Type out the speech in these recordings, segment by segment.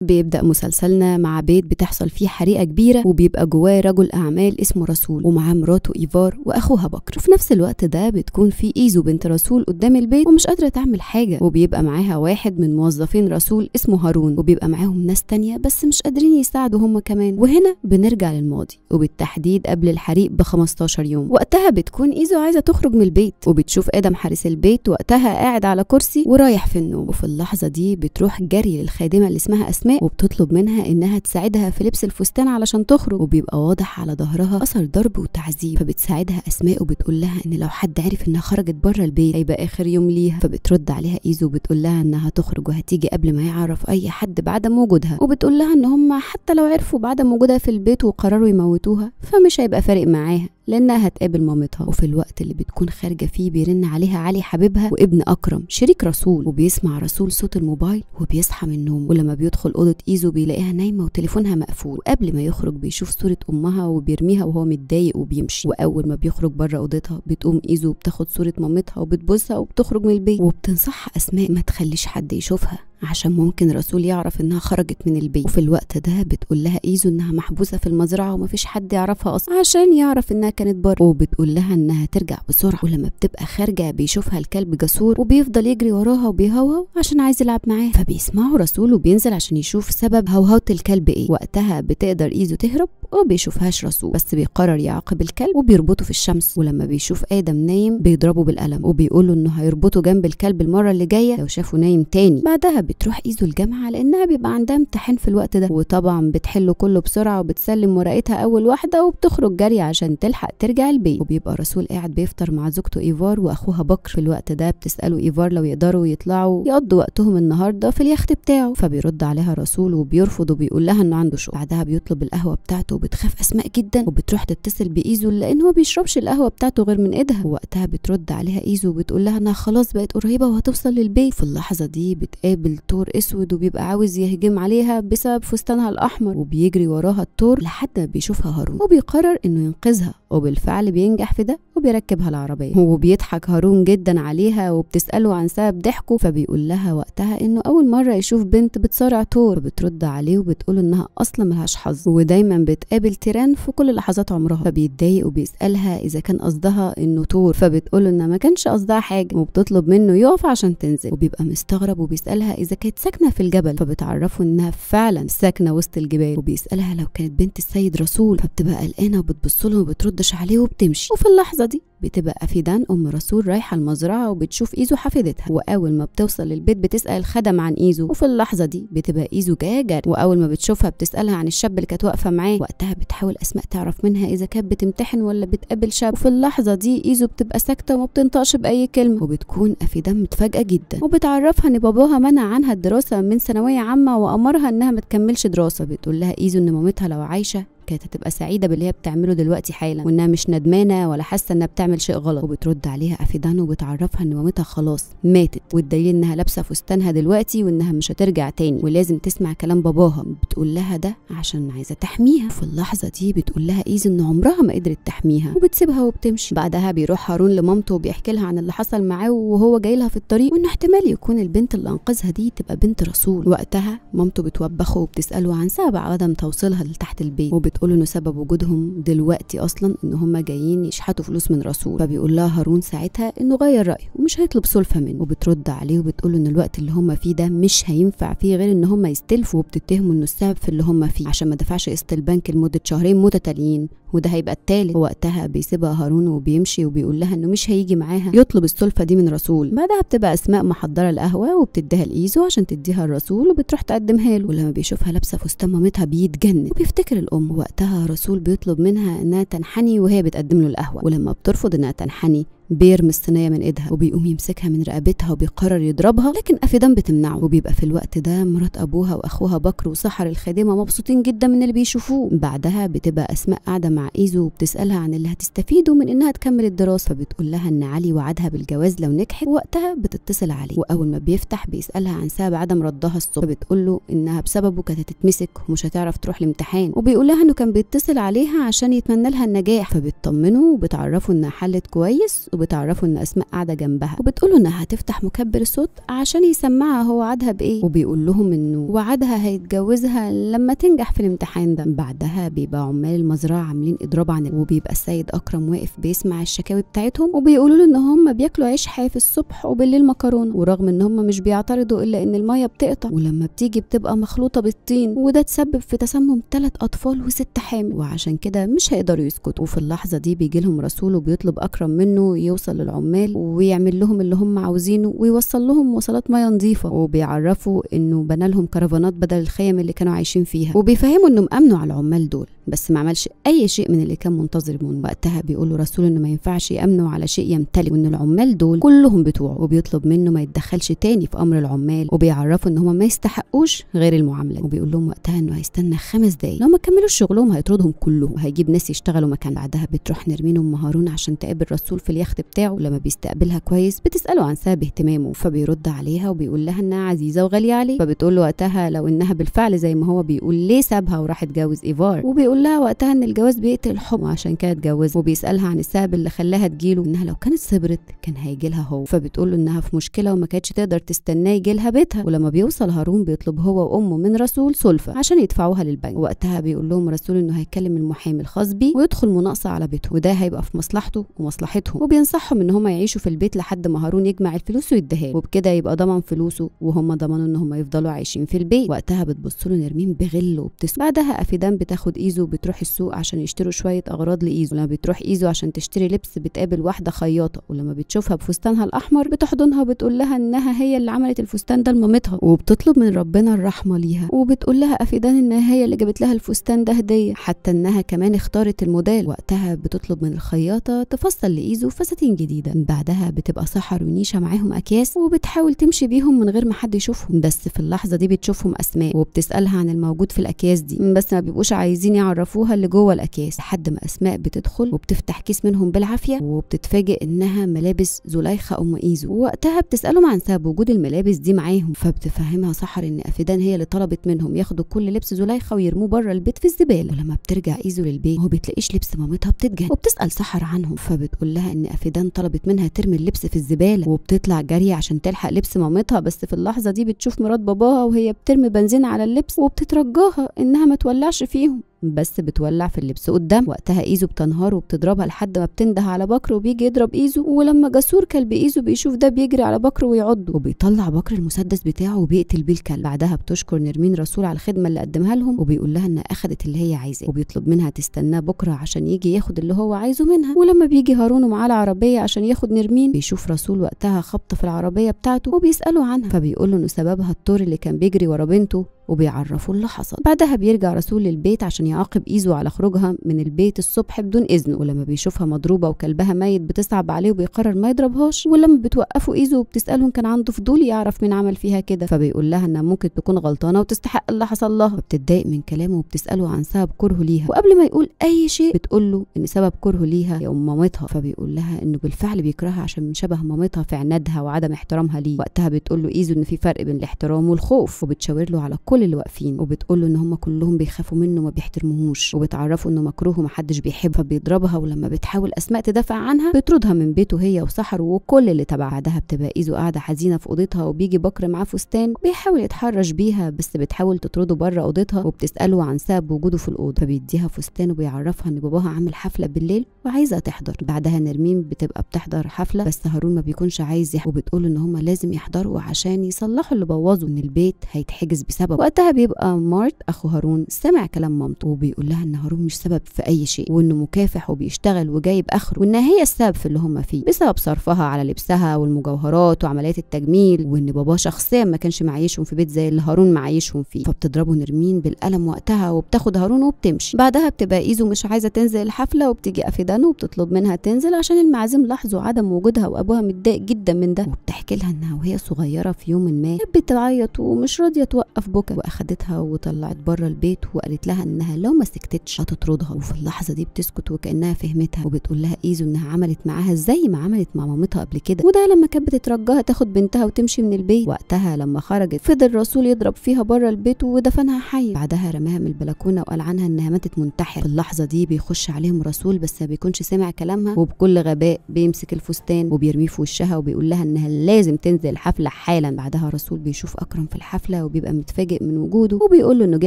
بيبدأ مسلسلنا مع بيت بتحصل فيه حريقة كبيرة وبيبقى جواه رجل أعمال اسمه رسول ومعاه مراته إيفار وأخوها بكر. وفي نفس الوقت ده بتكون في إيزو بنت رسول قدام البيت ومش قادرة تعمل حاجة. وبيبقى معاها واحد من موظفين رسول اسمه هارون وبيبقى معاهم ناس تانية بس مش قادرين يساعدوا هم كمان. وهنا بنرجع للماضي وبالتحديد قبل الحريق ب 15 يوم. وقتها بتكون إيزو عايزة تخرج من البيت وبتشوف آدم حارس البيت وقتها قاعد على كرسي ورايح في النوم. وفي اللحظة دي بتروح جري للخادمة اللي اسمها أسماء اسماء وبتطلب منها إنها تساعدها في لبس الفستان علشان تخرج وبيبقى واضح على ظهرها أثر ضرب وتعذيب فبتساعدها أسماء وبتقول لها إن لو حد عرف إنها خرجت بره البيت هيبقى آخر يوم ليها فبترد عليها إيزو وبتقول لها إنها هتخرج وهتيجي قبل ما يعرف أي حد بعدم وجودها وبتقول لها إن هم حتى لو عرفوا بعدم وجودها في البيت وقرروا يموتوها فمش هيبقى فارق معاها. لأنها هتقابل مامتها وفي الوقت اللي بتكون خارجة فيه بيرن عليها علي حبيبها وابن أكرم. شريك رسول وبيسمع رسول صوت الموبايل وبيصحى من النوم. ولما بيدخل أوضة إيزو بيلاقيها نايمة وتليفونها مقفول. وقبل ما يخرج بيشوف صورة أمها وبيرميها وهو متضايق وبيمشي. وأول ما بيخرج بره أوضتها بتقوم إيزو بتاخد صورة مامتها وبتبوسها وبتخرج من البيت. وبتنصحها أسماء ما تخليش حد يشوفها. عشان ممكن رسول يعرف إنها خرجت من البيت. وفي الوقت ده بتقول لها إيزو إنها محبوسة في المزرعة ومفيش حد يعرفها أصلا. عشان يعرف إنها كانت بره. وبتقول لها إنها ترجع بسرعة. ولما بتبقى خارجة بيشوفها الكلب جسور وبيفضل يجري وراها وبيهوهو عشان عايز يلعب معاه فبيسمعه رسول وبينزل عشان يشوف سبب هوهوة الكلب إيه. وقتها بتقدر إيزو تهرب وبيشوفهاش رسول. بس بيقرر يعاقب الكلب وبيربطه في الشمس. ولما بيشوف آدم نايم بيضربه بالقلم. وبيقول له إنه هيربطه جنب الكلب المرة اللي جاية لو شافه نايم تاني. بعدها بتروح ايزو الجامعة لأنها بيبقى عندها امتحان في الوقت ده. وطبعا بتحله كله بسرعة وبتسلم ورقتها أول واحدة وبتخرج جري عشان تلحق ترجع البيت. وبيبقى رسول قاعد بيفطر مع زوجته إيفار وأخوها بكر. في الوقت ده بتساله إيفار لو يقدروا يطلعوا يقضوا وقتهم النهارده في اليخت بتاعه. فبيرد عليها رسول وبيرفض وبيقول لها إنه عنده شغل. بعدها بيطلب القهوة بتاعته وبتخاف أسماء جدا وبتروح تتصل بإيزو لأن هو بيشربش القهوة بتاعته غير من إيدها. ووقتها بترد عليها إيزو وبتقول لها إنها خلاص بقت قريبة وهتوصل للبيت. في اللحظة دي بتقابل تور أسود وبيبقى عاوز يهجم عليها بسبب فستانها الأحمر وبيجري وراها التور لحد ما بيشوفها هارون. وبيقرر إنه ينقذها وبالفعل بينجح في ده وبيركبها العربية. وبيضحك هارون جدا عليها وبتسأله عن سبب ضحكه فبيقول لها وقتها إنه أول مرة يشوف بنت بتصارع تور فبترد عليه وبتقول إنها أصلا ملهاش حظ. ودايما بتقابل تيران في كل لحظات عمرها. فبيتضايق وبيسألها إذا كان قصدها إنه تور. فبتقول إنها ما كانش قصدها حاجة وبتطلب منه يقف عشان تنزل. وبيبقى مستغرب وبيسألها إذا كانت ساكنة في الجبل فبتعرفه إنها فعلا ساكنة وسط الجبال وبيسألها لو كانت بنت السيد رسول فبتبقى قلقانة وبتبص له وبتردش عليه وبتمشي. وفي اللحظة دي بتبقى أفيدان أم رسول رايحة المزرعة وبتشوف إيزو حفيدتها وأول ما بتوصل للبيت بتسأل الخدم عن إيزو. وفي اللحظة دي بتبقى إيزو جاية جري وأول ما بتشوفها بتسألها عن الشاب اللي كانت واقفة معاه. وقتها بتحاول أسماء تعرف منها إذا كانت بتمتحن ولا بتقابل شاب. وفي اللحظة دي إيزو بتبقى ساكتة وما بتنطقش بأي كلمة. وبتكون أفيدان متفاجئة جدا. وبتعرفها إن باباها منع عنها الدراسة من ثانوية عامة وأمرها إنها ما تكملش دراسة. بتقول لها إيزو إن مامتها لو عايشة كانت هتبقى سعيدة باللي هي بتعمله دلوقتي حالا وإنها مش ندمانة ولا حاسة إنها بتعمل شيء غلط. وبترد عليها أفيدان وبتعرفها إن مامتها خلاص ماتت والدليل إنها لابسة فستانها دلوقتي وإنها مش هترجع تاني. ولازم تسمع كلام باباها. بتقول لها ده عشان عايزة تحميها. في اللحظة دي بتقول لها ايزي إن عمرها ما قدرت تحميها. وبتسيبها وبتمشي. بعدها بيروح هارون لمامته وبيحكي لها عن اللي حصل معاه وهو جاي لها في الطريق. وانه احتمال يكون البنت اللي أنقذها دي تبقى بنت رسول. وقتها مامته بتوبخه وبتسأله عن سبب عدم توصيلها لتحت البيت. وبتقول إنه سبب وجود وجودهم دلوقتي أصلا إن هم جايين يشحتوا فلوس من رسول. فبيقول لها هارون ساعتها إنه غير رأيه ومش هيطلب سلفة منه. وبترد عليه وبتقول إن الوقت اللي هم فيه ده مش هينفع فيه غير إن هم يستلفوا وبتتهموا إنه السبب في اللي هم فيه. عشان ما دفعش قسط البنك لمدة شهرين متتاليين. وده هيبقى التالت. ووقتها بيسيبها هارون وبيمشي وبيقول لها إنه مش هيجي معاها. يطلب السلفة دي من رسول. بعدها بتبقى أسماء محضرة القهوة وبتديها لإيزو عشان تديها الرسول وبتروح تقدمها له. ولما بيشوفها لابسة فستان مامتها بيتجنن. وبيفتكر الأم. وقتها رسول بيطلب منها إنها تنحني وهي بتقدم له القهوة. ولما بترفض إنها تنحني بيرمي الصينيه من إيدها وبيقوم يمسكها من رقبتها وبيقرر يضربها لكن افيدان بتمنعه وبيبقى في الوقت ده مرات أبوها وأخوها بكر وسحر الخادمة مبسوطين جدا من اللي بيشوفوه. بعدها بتبقى أسماء قاعدة مع إيزو وبتسألها عن اللي هتستفيده من إنها تكمل الدراسة فبتقول لها إن علي وعدها بالجواز لو نجحت وقتها بتتصل عليه وأول ما بيفتح بيسألها عن سبب عدم ردها الصبح فبتقول له إنها بسببه كانت هتتمسك ومش هتعرف تروح الامتحان وبيقول لها إنه كان بيتصل عليها عشان يتمنى لها النجاح فبتطمنه وبتعرفه إنها حلت كويس وبتعرفه إن أسماء قاعدة جنبها وبتقوله إنها هتفتح مكبر الصوت عشان يسمعها هو وعدها بإيه؟ وبيقول لهم إنه وعدها هيتجوزها لما تنجح في الامتحان ده. بعدها بيبقى عمال المزرعة عاملين إضراب عن وبيبقى السيد أكرم واقف بيسمع الشكاوي بتاعتهم وبيقولوا له إن هم بياكلوا عيش حاف الصبح وبالليل مكرونة ورغم إن هم مش بيعترضوا إلا إن المية بتقطع. ولما بتيجي بتبقى مخلوطة بالطين وده تسبب في تسمم ثلاث أطفال وست حامل. وعشان كده مش هيقدروا يسكتوا. وفي اللحظة دي بيجي لهم رسول وبيطلب أكرم منه يوصل للعمال ويعمل لهم اللي هم عاوزينه ويوصل لهم وصلات ميه نظيفة. وبيعرفوا إنه بنى لهم كرفانات بدل الخيم اللي كانوا عايشين فيها. وبيفهموا إنهم أمنوا على العمال دول بس ما عملش أي شيء من اللي كان منتظر من وقتها. بيقول له رسول إنه ما ينفعش يأمنوا على شيء يمتلك وإن العمال دول كلهم بتوعه وبيطلب منه ما يتدخلش تاني في أمر العمال. وبيعرفوا إن هم ما يستحقوش غير المعاملة. وبيقول لهم وقتها إنه هيستنى خمس دقايق. لو ما كملوش شغلهم هيطردهم كلهم. وهيجيب ناس يشتغلوا مكان بعدها. بتروح نرمين ام هارون عشان تقابل رسول في اليخت. بتاعه ولما بيستقبلها كويس بتسأله عن سبب اهتمامه فبيرد عليها وبيقول لها إنها عزيزة وغالية عليه. فبتقول له وقتها لو إنها بالفعل زي ما هو بيقول ليه سابها وراح اتجوز إيفار؟ وبيقول لها وقتها إن الجواز بيقتل الحب وعشان كده اتجوزها وبيسألها عن السبب اللي خلاها تجيله إنها لو كانت صبرت كان هيجي لها هو. فبتقول له إنها في مشكلة وما كانتش تقدر تستناه يجي لها بيتها. ولما بيوصل هارون بيطلب هو وأمه من رسول سلفة عشان يدفعوها للبنك. وقتها بيقول لهم رسول إنه هيكلم المحامي الخاص بيه ويدخل مناقصة على بيته وده هيبقى في مصلحته ومصلحتهم. وبينصحهم إن هم يعيشوا في البيت لحد ما هارون يجمع الفلوس ويديها له. وبكده يبقى ضمن فلوسه وهم ضمنوا إن هم يفضلوا عايشين في البيت. وقتها بتبص له نرمين بغل وبتسكت بعدها أفيدان بتاخد إيزو وبتروح السوق عشان يشتروا شوية أغراض لإيزو. لما بتروح إيزو عشان تشتري لبس بتقابل واحدة خياطة ولما بتشوفها بفستانها الأحمر بتحضنها وبتقول لها إنها هي اللي عملت الفستان ده لمامتها. وبتطلب من ربنا الرحمة ليها. وبتقول لها أفيدان إنها هي اللي جابت لها الفستان ده هدية حتى إنها كمان اختارت الموديل. وقتها بتطلب من الخياطة تفصل لإيزو فساتين جديدة. بعدها بتبقى سحر ونيشة معاهم أكياس وبتحاول تمشي بيهم من غير ما حد يشوفهم بس في اللحظة دي بتشوفهم أسماء وبتسألها عن الموجود في الأكياس دي. بس ما بيبقوش عايزين يعرفوها اللي جوه الأكياس. لحد ما أسماء بتدخل وبتفتح كيس منهم بالعافية وبتتفاجئ إنها ملابس زليخة أم إيزو. ووقتها بتسألهم عن سبب وجود الملابس دي معاهم فبتفهمها سحر إن أفيدان هي اللي طلبت منهم ياخدوا كل لبس زليخة ويرموه بره البيت في الزبالة. ولما بترجع إيزو للبيت وما بتلاقيش لبس مامتها بتتجن وبتسأل سحر عنهم فبتقول لها إن أفيدان طلبت منها ترمي اللبس في الزبالة وبتطلع جري عشان تلحق لبس مامتها بس في اللحظة دي بتشوف مرات باباها وهي بترمي بنزين على اللبس وبتترجاها إنها ما تولعش فيهم. بس بتولع في اللبس قدامها. وقتها إيزو بتنهار وبتضربها لحد ما بتنده على بكر وبيجي يضرب إيزو. ولما جسور كلب إيزو بيشوف ده بيجري على بكر ويعضه وبيطلع بكر المسدس بتاعه وبيقتل بيه الكلب. بعدها بتشكر نرمين رسول على الخدمة اللي قدمها لهم وبيقول لها إنها أخدت اللي هي عايزاه. وبيطلب منها تستناه بكرة عشان يجي ياخد اللي هو عايزه منها. ولما بيجي هارون ومعاه العربية عشان ياخد نرمين بيشوف رسول وقتها خبطة في العربية بتاعته وبيسأله عنها. فبيقول له إنه سببها التور اللي كان بيجري ورا بنته. وبيعرفوا اللي حصل. بعدها بيرجع رسول للبيت عشان يعاقب إيزو على خروجها من البيت الصبح بدون اذنه ولما بيشوفها مضروبة وكلبها ميت بتصعب عليه وبيقرر ما يضربهاش. ولما بتوقفه إيزو وبتساله ان كان عنده فضول يعرف مين عمل فيها كده. فبيقول لها إنها ممكن تكون غلطانة وتستحق اللي حصل لها. فبتتضايق من كلامه وبتسأله عن سبب كرهه ليها. وقبل ما يقول أي شيء بتقول له إن سبب كرهه ليها هي ام مامتها. فبيقول لها إنه بالفعل بيكرهها عشان من شبه مامتها في عنادها وعدم احترامها ليه. وقتها بتقول له إيزو إن في فرق بين الاحترام والخوف وبتشاور له على كل اللي واقفين وبتقول له إن هم كلهم بيخافوا منه وما بيحترموهوش وبتعرفه انه مكروه ومحدش بيحبه فبيضربها ولما بتحاول أسماء تدافع عنها بتطردها من بيته هي وسحر وكل اللي تبعها بعدها بتبقى إيزو قاعدة حزينة في أوضتها وبيجي بكر معاه فستان بيحاول يتحرش بيها بس بتحاول تطرده بره أوضتها وبتسأله عن سبب وجوده في الأوضة فبيديها فستان وبيعرفها إن باباها عامل حفلة بالليل وعايزه تحضر. بعدها نرمين بتبقى بتحضر حفلة بس هارون ما بيكونش عايز وبتقول إن هم لازم يحضروا عشان يصلحوا اللي بوظوا ان البيت هيتحجز بسبب وقتها بيبقى مارت أخو هارون سمع كلام مامته وبيقول لها إن هارون مش سبب في أي شيء وإنه مكافح وبيشتغل وجايب آخره وانها هي السبب في اللي هم فيه بسبب صرفها على لبسها والمجوهرات وعمليات التجميل وإن باباه شخصيا ما كانش معيشهم في بيت زي اللي هارون معيشهم فيه. فبتضربه نرمين بالقلم وقتها وبتاخد هارون وبتمشي. بعدها بتبقى إيزو مش عايزة تنزل الحفلة وبتيجي افيدان وبتطلب منها تنزل عشان المعازيم لاحظوا عدم وجودها وأبوها متضايق جدا من ده. وبتحكي لها إنها وهي صغيرة في يوم ما كانت بتعيط ومش راضية توقف بكا وأخدتها وطلعت بره البيت وقالت لها إنها لو ما سكتتش هتطردها. وفي اللحظة دي بتسكت وكأنها فهمتها وبتقول لها إيزو إنها عملت معاها زي ما عملت مع مامتها قبل كده. وده لما كانت بتترجاها تاخد بنتها وتمشي من البيت. وقتها لما خرجت فضل رسول يضرب فيها بره البيت ودفنها حي. بعدها رماها من البلكونة وقال عنها إنها ماتت منتحر في اللحظة دي بيخش عليهم رسول بس ما بيكونش سمع كلامها. وبكل غباء بيمسك الفستان وبيرميه في وشها وبيقول لها إنها لازم تنزل الحفله حالا. بعدها رسول بيشوف أكرم في الحفلة وبيبقى متفاجئ من وجوده وبيقول له إنه جه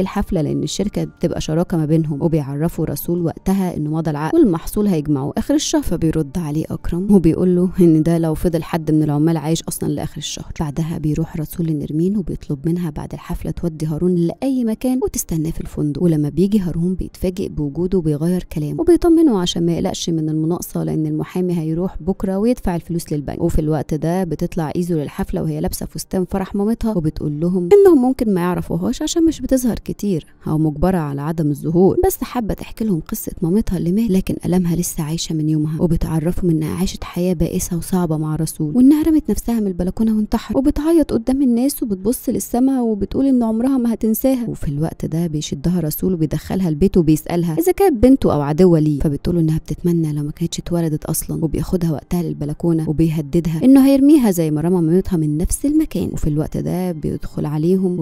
الحفلة لأن الشركة بتبقى شراكة ما بينهم وبيعرفوا رسول وقتها إنه مضى العقد والمحصول هيجمعوه آخر الشهر فبيرد عليه أكرم وبيقول له إن ده لو فضل حد من العمال عايش أصلا لآخر الشهر. بعدها بيروح رسول لنرمين وبيطلب منها بعد الحفلة تودي هارون لأي مكان وتستناه في الفندق. ولما بيجي هارون بيتفاجئ بوجوده وبيغير كلامه وبيطمنه عشان ما يقلقش من المناقصة لأن المحامي هيروح بكرة ويدفع الفلوس للبنك. وفي الوقت ده بتطلع إيزو للحفلة وهي لابسة فستان فرح مامتها وبتقول لهم انهم ممكن ما يعرفوهاش عشان مش بتظهر كتير أو مجبرة على عدم الظهور. بس حابة تحكي لهم قصة مامتها اللي مات لكن ألمها لسه عايشة من يومها وبتعرفهم إنها عاشت حياة بائسة وصعبة مع رسول وإنها رمت نفسها من البلكونة وانتحرت. وبتعيط قدام الناس وبتبص للسما وبتقول إن عمرها ما هتنساها. وفي الوقت ده بيشدها رسول وبيدخلها البيت وبيسألها إذا كانت بنته أو عدوه ليه. فبتقول إنها بتتمنى لو ما كانتش اتولدت أصلا وبياخدها وقتها للبلكونة وبيهددها إنه هيرميها زي ما رمى مامتها من نفس المكان. وفي الوقت ده بيدخل عليهم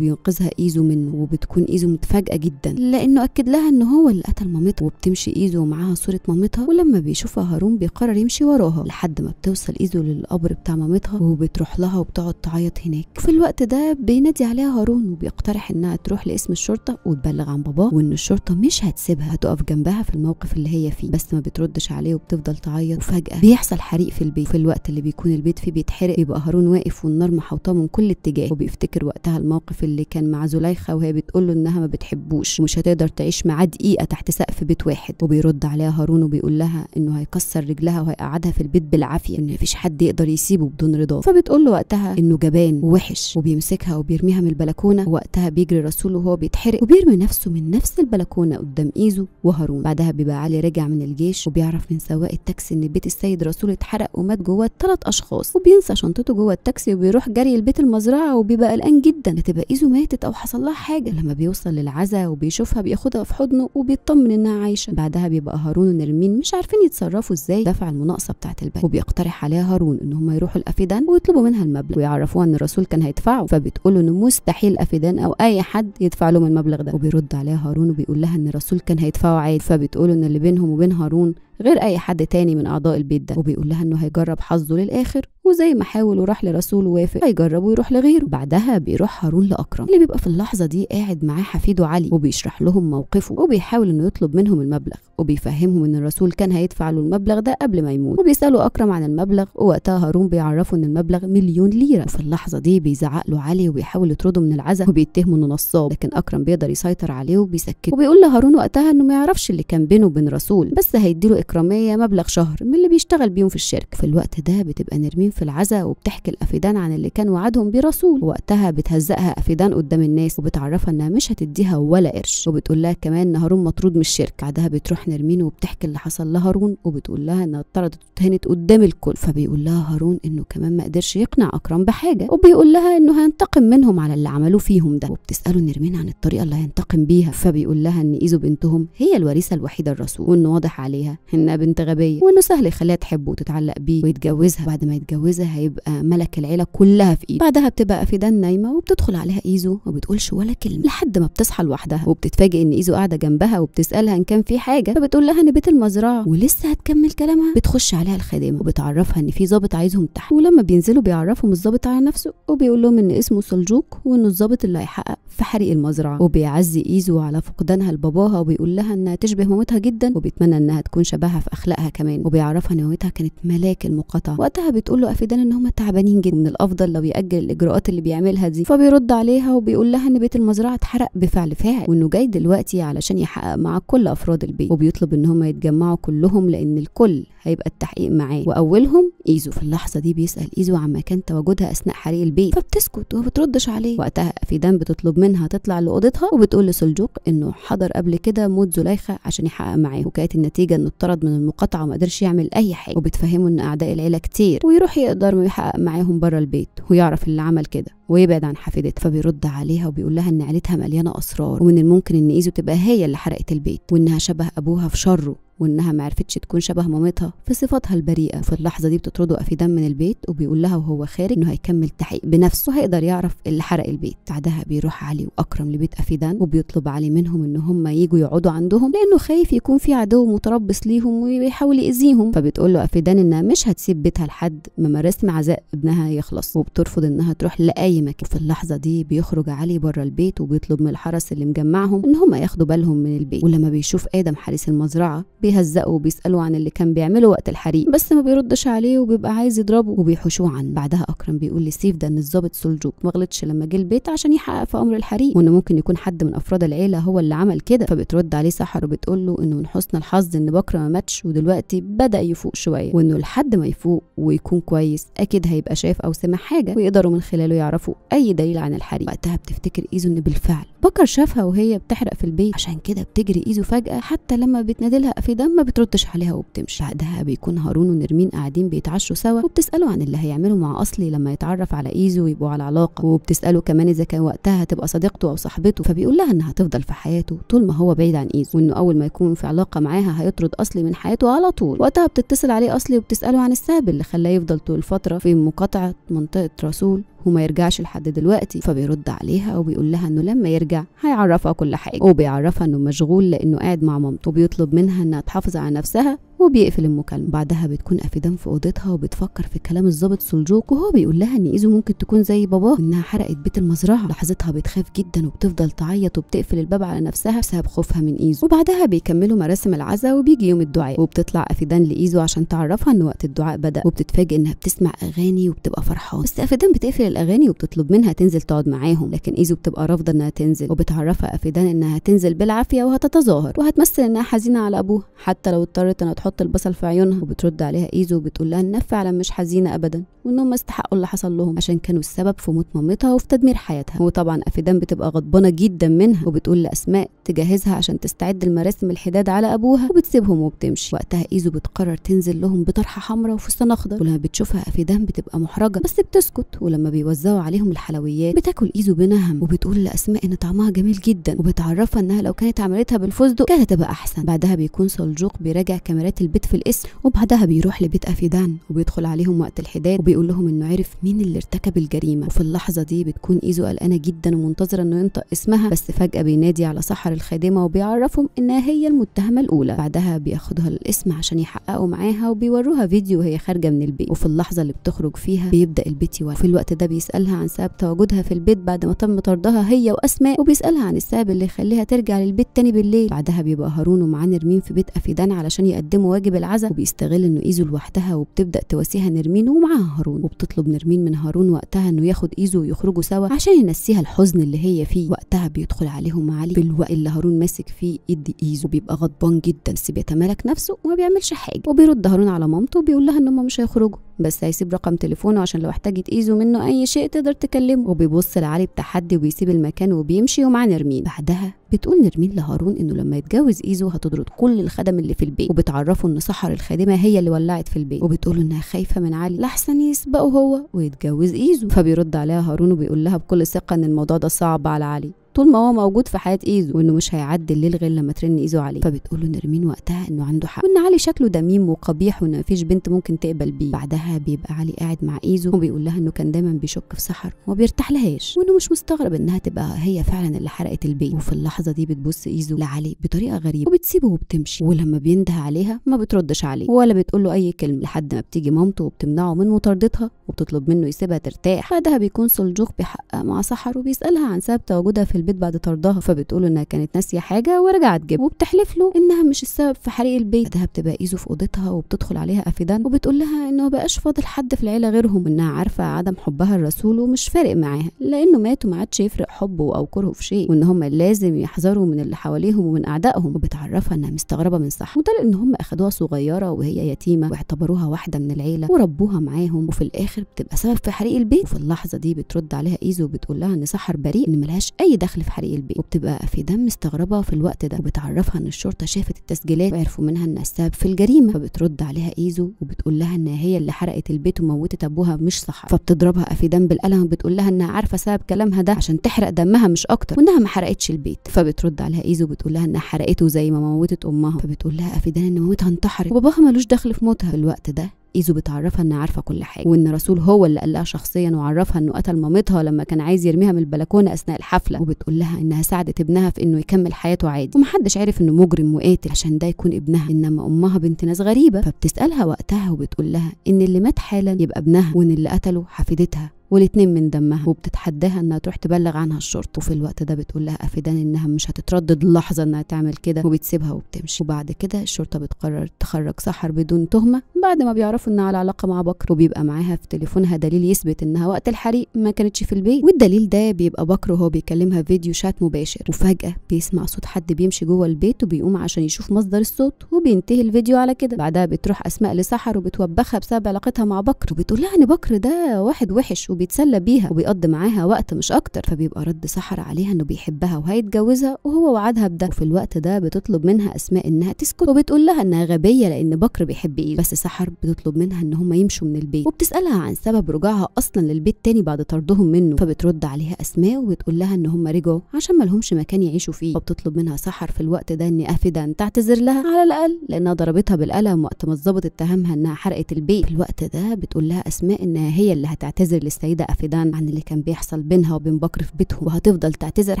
وبينقذها إيزو منه وبتكون إيزو متفاجئة جدا. لأنه أكد لها ان هو اللي قتل مامتها وبتمشي إيزو ومعاها صورة مامتها ولما بيشوفها هارون بيقرر يمشي وراها لحد ما بتوصل إيزو للقبر بتاع مامتها وبتروح لها وبتقعد تعيط هناك. في الوقت ده بينادي عليها هارون وبيقترح إنها تروح لقسم الشرطة وتبلغ عن باباها وإن الشرطة مش هتسيبها هتقف جنبها في الموقف اللي هي فيه. بس ما بتردش عليه وبتفضل تعيط وفجأة بيحصل حريق في البيت. في الوقت اللي بيكون البيت فيه بيتحرق يبقى هارون واقف والنار محوطاه من كل اتجاه. وبيفتكر وقتها الموقف اللي كان مع زليخة وهي بتقول له إنها ما بتحبوش ومش هتقدر تعيش معاه دقيقة تحت سقف بيت واحد. وبيرد عليها هارون وبيقول لها إنه هيكسر رجلها وهيقعدها في البيت بالعافية إن مفيش حد يقدر يسيبه بدون رضاه فبتقول له وقتها إنه جبان ووحش وبيمسكها وبيرميها من البلكونة. ووقتها بيجري رسول وهو بيتحرق وبيرمي نفسه من نفس البلكونة قدام إيزو وهارون. بعدها بيبقى علي رجع من الجيش وبيعرف من سواق التاكسي إن بيت السيد رسول اتحرق ومات جوه ثلاث أشخاص. وبينسى شنطته جوه التاكسي وبيروح جري لبيت المزرعة وبيبقى قلقان جدا. تبقى إيزو ماتت أو حصل لها حاجة لما بيوصل للعزا وبيشوفها بياخدها في حضنه وبيطمن إنها عايشة. بعدها بيبقى هارون ونرمين مش عارفين يتصرفوا إزاي. دفع المناقصة بتاعة البنك وبيقترح عليها هارون إن هم يروحوا الأفيدان ويطلبوا منها المبلغ. ويعرفوها إن الرسول كان هيدفعه فبتقول إنه مستحيل أفيدان أو أي حد يدفع لهم المبلغ ده. وبيرد عليها هارون وبيقول لها إن الرسول كان هيدفعه عادي فبتقول إن اللي بينهم وبين هارون غير أي حد تاني من أعضاء البيت ده. وبيقول لها إنه هيجرب حظه للآخر وزي ما حاول وراح لرسول ووافق. هيجرب ويروح لغيره. بعدها بيروح هارون لأكرم اللي بيبقى في اللحظة دي قاعد معاه حفيده علي وبيشرح لهم موقفه وبيحاول إنه يطلب منهم المبلغ. وبيفهمهم إن الرسول كان هيدفع له المبلغ ده قبل ما يموت. وبيسألوا أكرم عن المبلغ ووقتها هارون بيعرفه إن المبلغ مليون ليرة. وفي اللحظة دي بيزعق له علي وبيحاول يطرده من العزا وبيتهمه إنه نصاب. لكن أكرم بيقدر يسيطر عليه وبيسكته. وبيقول لهارون وقتها إنه ما يعرفش اللي كان بينه وبين رسول بس هيديله اكراميه مبلغ شهر من اللي بيشتغل بيهم في الشركة. في الوقت ده بتبقى نرمين في العزا وبتحكي الأفيدان عن اللي كان وعدهم بيه رسول وقتها بتهزقها أفيدان قدام الناس وبتعرفها إنها مش هتديها ولا قرش. وبتقول لها كمان إن هارون مطرود من الشركة. بعدها بتروح نرمين وبتحكي اللي حصل لهارون وبتقول لها إنها اتطردت واتهنت قدام الكل. فبيقول لها هارون إنه كمان ما قدرش يقنع أكرم بحاجة. وبيقول لها إنه هينتقم منهم على اللي عملوه فيهم ده. وبتسأله نرمين عن الطريقة اللي هينتقم بيها. فبيقول لها إن إيزو بنتهم هي الوريثة الوحيدة للرسول وإنه واضح عليها. انها بنت غبية وإنه سهل يخليها تحبه وتتعلق بيه ويتجوزها. بعد ما يتجوزها هيبقى ملك العيلة كلها في إيده. بعدها بتبقى افيدان نايمة وبتدخل عليها إيزو وما بتقولش ولا كلمة. لحد ما بتصحى لوحدها وبتتفاجئ إن إيزو قاعدة جنبها وبتسألها إن كان في حاجة فبتقول لها إن بيت المزرعة ولسه هتكمل كلامها. بتخش عليها الخادمة وبتعرفها إن في ظابط عايزهم تحت. ولما بينزلوا بيعرفهم الظابط على نفسه وبيقول لهم إن اسمه سلجوق وانه الظابط اللي هيحقق في حريق المزرعة. وبيعزي إيزو على فقدانها لباباها وبيقول لها إنها تشبه مامتها جدا وبيتمنى إنها تكون شبهها في أخلاقها كمان وبيعرفها إن مامتها كانت ملاك المقاطعة. وقتها بتقول له أفيدان إن هم تعبانين جدا من الأفضل لو يأجل الإجراءات اللي بيعملها دي. فبيرد عليها وبيقول لها إن بيت المزرعة اتحرق بفعل فاعل وإنه جاي دلوقتي علشان يحقق مع كل أفراد البيت. وبيطلب إن هم يتجمعوا كلهم لأن الكل هيبقى التحقيق معاه. وأولهم إيزو. في اللحظة دي بيسأل إيزو عن مكان تواجدها أثناء حريق البيت. فبتسكت وما بتردش عليه. وقتها افيدان بتطلب منها تطلع لأوضتها وبتقول لسلجوق إنه حضر قبل كده موت زليخة عشان يحقق معاه. وكانت النتيجة إنه اتطرد من المقاطعة وما قدرش يعمل أي حاجة. وبتفهمه إن أعداء العيلة كتير. ويروح يقدر يحقق معاهم بره البيت. ويعرف اللي عمل كده. ويبعد عن حفيدتها فبيرد عليها وبيقول لها إن عيلتها مليانة أسرار ومن الممكن إن إيزو تبقى هي اللي حرقت البيت وإنها شبه أبوها في شره وإنها ما عرفتش تكون شبه مامتها في صفاتها البريئة. في اللحظة دي بتطرده افيدان من البيت وبيقول لها وهو خارج إنه هيكمل تحقيق بنفسه وهيقدر يعرف اللي حرق البيت. بعدها بيروح علي وأكرم لبيت افيدان وبيطلب علي منهم إن هم يجوا يقعدوا عندهم لأنه خايف يكون في عدو متربص ليهم ويحاول يأذيهم. فبتقول له افيدان إنها مش هتسيب بيتها لحد ما مراسم عزاء ابنها يخلص وبترفض إنها تروح لأي مكان في اللحظة دي بيخرج علي بره البيت وبيطلب من الحرس اللي مجمعهم إن هم ياخدوا بالهم من البيت. ولما بيشوف آدم حارس المزرعة بيهزقه وبيسأل بيسألوا عن اللي كان بيعمله وقت الحريق بس ما بيردش عليه وبيبقى عايز يضربه وبيحوشوه عنه. بعدها أكرم بيقول لسيف ده إن الظابط سلجوق ما غلطش لما جه البيت عشان يحقق في أمر الحريق وانه ممكن يكون حد من أفراد العيلة هو اللي عمل كده. فبترد عليه سحر وبتقول له إنه من حسن الحظ إن بكرة ما ماتش ودلوقتي بدأ يفوق شوية وإنه لحد ما يفوق ويكون كويس أكيد هيبقى شايف أو سمع حاجة ويقدروا من خلاله يعرفوا أي دليل عن الحريق. وقتها بتفتكر إيزو إن بالفعل بكر شافها وهي بتحرق في البيت. عشان كده بتجري إيزو فجأة حتى لما بتنادي لها افيدان ما بتردش عليها وبتمشي. بعدها بيكون هارون ونرمين قاعدين بيتعشوا سوا وبتساله عن اللي هيعمله مع أصلي لما يتعرف على إيزو ويبقوا على علاقة. وبتسأله كمان إذا كان وقتها هتبقى صديقته أو صاحبته. فبيقول لها إنها هتفضل في حياته طول ما هو بعيد عن إيزو وإنه أول ما يكون في علاقة معاها هيطرد أصلي من حياته على طول. وقتها بتتصل عليه أصلي وبتسأله عن السبب اللي خلاه يفضل طول الفترة في مقاطعة منطقة رسول. وما يرجعش لحد دلوقتي فبيرد عليها وبيقول لها إنه لما يرجع هيعرفها كل حاجة وبيعرفها إنه مشغول لإنه قاعد مع مامته وبيطلب منها إنها تحافظ على نفسها وبيقفل المكالمه بعدها بتكون أفيدان في أوضتها وبتفكر في كلام الظابط سلجوك وهو بيقول لها إن إيزو ممكن تكون آذت باباها وإنها حرقت بيت المزرعة. لحظتها بتخاف جدا وبتفضل تعيط وبتقفل الباب على نفسها بسبب خوفها من إيزو. وبعدها بيكملوا مراسم العزاء وبيجي يوم الدعاء. وبتطلع أفيدان لإيزو عشان تعرفها إن وقت الدعاء بدأ. وبتتفاجئ إنها بتسمع أغاني وبتبقى فرحانة. بس أفيدان بتقفل الأغاني وبتطلب منها تنزل تقعد معاهم لكن إيزو بتبقى رافضة إنها تنزل. وبتعرفها أفيدان إنها هتنزل بالعافية وهتتظاهر وهتمثل إنها حزينة على ابوها حتى لو اضطرت إنها تحط البصل في عيونها وبترد عليها ايزو وبتقول لها انها فعلا مش حزينة ابدا وانهم استحقوا اللي حصل لهم عشان كانوا السبب في موت مامتها وفي تدمير حياتها. وطبعا أفيدان بتبقى غضبانة جدا منها وبتقول لأسماء تجهزها عشان تستعد لمراسم الحداد على أبوها وبتسيبهم وبتمشي. وقتها ايزو بتقرر تنزل لهم بطرحة حمراء وفستان أخضر. ولما بتشوفها أفيدان بتبقى محرجة بس بتسكت. ولما بيوزعوا عليهم الحلويات بتاكل ايزو بنهم وبتقول لأسماء إن طعمها جميل جدا وبتعرفها إنها لو كانت عملتها بالفستق كانت هتبقى أحسن. بعدها بيكون سلجوق بيراجع كاميرات البيت في القسم وبعدها بيروح لبيت أفيدان وبيدخل عليهم وقت الحداد وبيقول لهم إنه عرف مين اللي ارتكب الجريمة. وفي اللحظة دي بتكون إيزو قلقانة جدا ومنتظرة إنه ينطق اسمها بس فجأة بينادي على سحر الخادمة وبيعرفهم إنها هي المتهمة الأولى. بعدها بياخدها للقسم عشان يحققوا معاها وبيوروها فيديو وهي خارجة من البيت. وفي اللحظة اللي بتخرج فيها بيبدأ البيت يولع وفي الوقت ده بيسألها عن سبب تواجدها في البيت بعد ما تم طردها هي وأسماء وبيسألها عن السبب اللي يخليها ترجع للبيت تاني بالليل. بعدها بيبقى هارون ومعاه نرمين في بيت أفيدان علشان يقدموا واجب العزاء وبيستغل إنه إيزو لوحدها وبتبدأ تواسيها نرمين ومعاها هارون وبتطلب نرمين من هارون وقتها إنه ياخد إيزو ويخرجوا سوا عشان ينسيها الحزن اللي هي فيه. وقتها بيدخل عليهم علي في الوقت اللي هارون ماسك فيه ايد إيزو بيبقى غضبان جدا. بس بيتمالك نفسه وما بيعملش حاجة. وبيرد هارون على مامته وبيقول لها ان هم مش هيخرجوا. بس هيسيب رقم تليفونه عشان لو احتاجت ايزو منه أي شيء تقدر تكلمه. وبيبص لعلي بتحدي وبيسيب المكان وبيمشي ومعاه نرمين. بعدها بتقول نرمين لهارون إنه لما يتجوز إيزو هتطرد كل الخدم اللي في البيت. وبتعرفه إن سحر الخادمة هي اللي ولعت في البيت. وبتقول إنها خايفة من علي. لحسن يسبقه هو ويتجوز إيزو. فبيرد عليها هارون وبيقول لها بكل ثقة إن الموضوع ده صعب على علي. طول ما هو موجود في حياة إيزو وإنه مش هيعدي الليل غير لما ترن إيزو عليه. فبتقول له نرمين وقتها إنه عنده حق. وإن علي شكله دميم وقبيح وان مفيش بنت ممكن تقبل بيه. بعدها بيبقى علي قاعد مع إيزو وبيقول لها إنه كان دايما بيشك في سحر وما بيرتاح لهاش وإنه مش مستغرب إنها تبقى هي فعلا اللي حرقت البيت. وفي اللحظة دي بتبص إيزو لعلي بطريقة غريبة وبتسيبه وبتمشي. ولما بينده عليها ما بتردش عليه ولا بتقول له أي كلمة لحد ما بتيجي مامته وبتمنعه من مطاردتها وبتطلب منه يسيبها ترتاح. بعدها بيكون سلجوق بيحقق مع سحر وبيسألها عن سبب تواجدها في البيت. بعد طردها فبتقول إنها كانت ناسية حاجة ورجعت تجيبها وبتحلف له إنها مش السبب في حريق البيت. بعدها بتبقى إيزو في أوضتها وبتدخل عليها أفيدان وبتقول لها إنه مبقاش فاضل حد في العيلة غيرهم وانها عارفة عدم حبها لرسول ومش فارق معاها لأنه مات وما عادش يفرق حبه أو كرهه في شيء وإن هم لازم يحذروا من اللي حواليهم ومن أعدائهم. وبتعرفها إنها مستغربة من سحر. وده لأن هم أخدوها صغيرة وهي يتيمة واعتبروها واحدة من العيلة وربوها معاهم. وفي الآخر بتبقى سبب في حريق البيت. وفي اللحظة دي بترد عليها إيزو وبتقول لها إن سحر بريئة وإن ملهاش أي دخل. دخل في حريق البيت وبتبقى افيدان مستغربة في الوقت ده وبتعرفها إن الشرطة شافت التسجيلات وعرفوا منها إنها السبب في الجريمة فبترد عليها إيزو وبتقول لها إن هي اللي حرقت البيت وموتت أبوها مش سحر فبتضربها افيدان بالقلم وبتقول لها إنها عارفة سبب كلامها ده عشان تحرق دمها مش أكتر وإنها ما حرقتش البيت. فبترد عليها إيزو وبتقول لها إنها حرقته زي ما موتت أمها. فبتقول لها افيدان إن مامتها انتحرت وباباها ملوش دخل في موتها. في الوقت ده إيزو بتعرفها إنها عارفة كل حاجة وإن رسول هو اللي قال لها شخصيا وعرفها إنه قتل مامتها لما كان عايز يرميها من البلكونة أثناء الحفلة وبتقول لها إنها ساعدت ابنها في إنه يكمل حياته عادي ومحدش عرف إنه مجرم وقاتل عشان ده يكون ابنها إنما أمها بنت ناس غريبة فبتسألها وقتها وبتقول لها إن اللي مات حالا يبقى ابنها وإن اللي قتله حفيدتها. والاتنين من دمها. وبتتحداها إنها تروح تبلغ عنها الشرطة وفي الوقت ده بتقول لها افيدان إنها مش هتتردد لحظة إنها تعمل كده وبتسيبها وبتمشي. وبعد كده الشرطة بتقرر تخرج سحر بدون تهمة بعد ما بيعرفوا إنها على علاقة مع بكر. وبيبقى معاها في تليفونها دليل يثبت إنها وقت الحريق ما كانتش في البيت. والدليل ده بيبقى بكر وهو بيكلمها فيديو شات مباشر. وفجأة بيسمع صوت حد بيمشي جوه البيت وبيقوم عشان يشوف مصدر الصوت وبينتهي الفيديو على كده. بعدها بتروح أسماء لسحر وبتوبخها بسبب علاقتها مع بكر. وبتقول لها إن بكر ده واحد وحش وبيتسلى بيها وبيقضي معاها وقت مش أكتر فبيبقى رد سحر عليها إنه بيحبها وهيتجوزها وهو وعدها بده. وفي الوقت ده بتطلب منها أسماء إنها تسكت وبتقول لها إنها غبية لأن بكر بيحب إيه بس سحر بتطلب منها إن هم يمشوا من البيت. وبتسألها عن سبب رجوعها أصلا للبيت تاني بعد طردهم منه. فبترد عليها أسماء وبتقول لها إن هم رجعوا عشان ما لهمش مكان يعيشوا فيه. فبتطلب منها سحر في الوقت ده إن افيدان تعتذر لها على الأقل لأنها ضربتها بالقلم وقت ما الظابط اتهمها إنها حرقت البيت. في الوقت ده بتقول لها أسماء إنها هي اللي هتعتذر للسيده أفيدان عن اللي كان بيحصل بينها وبين بكر في بيتهم وهتفضل تعتذر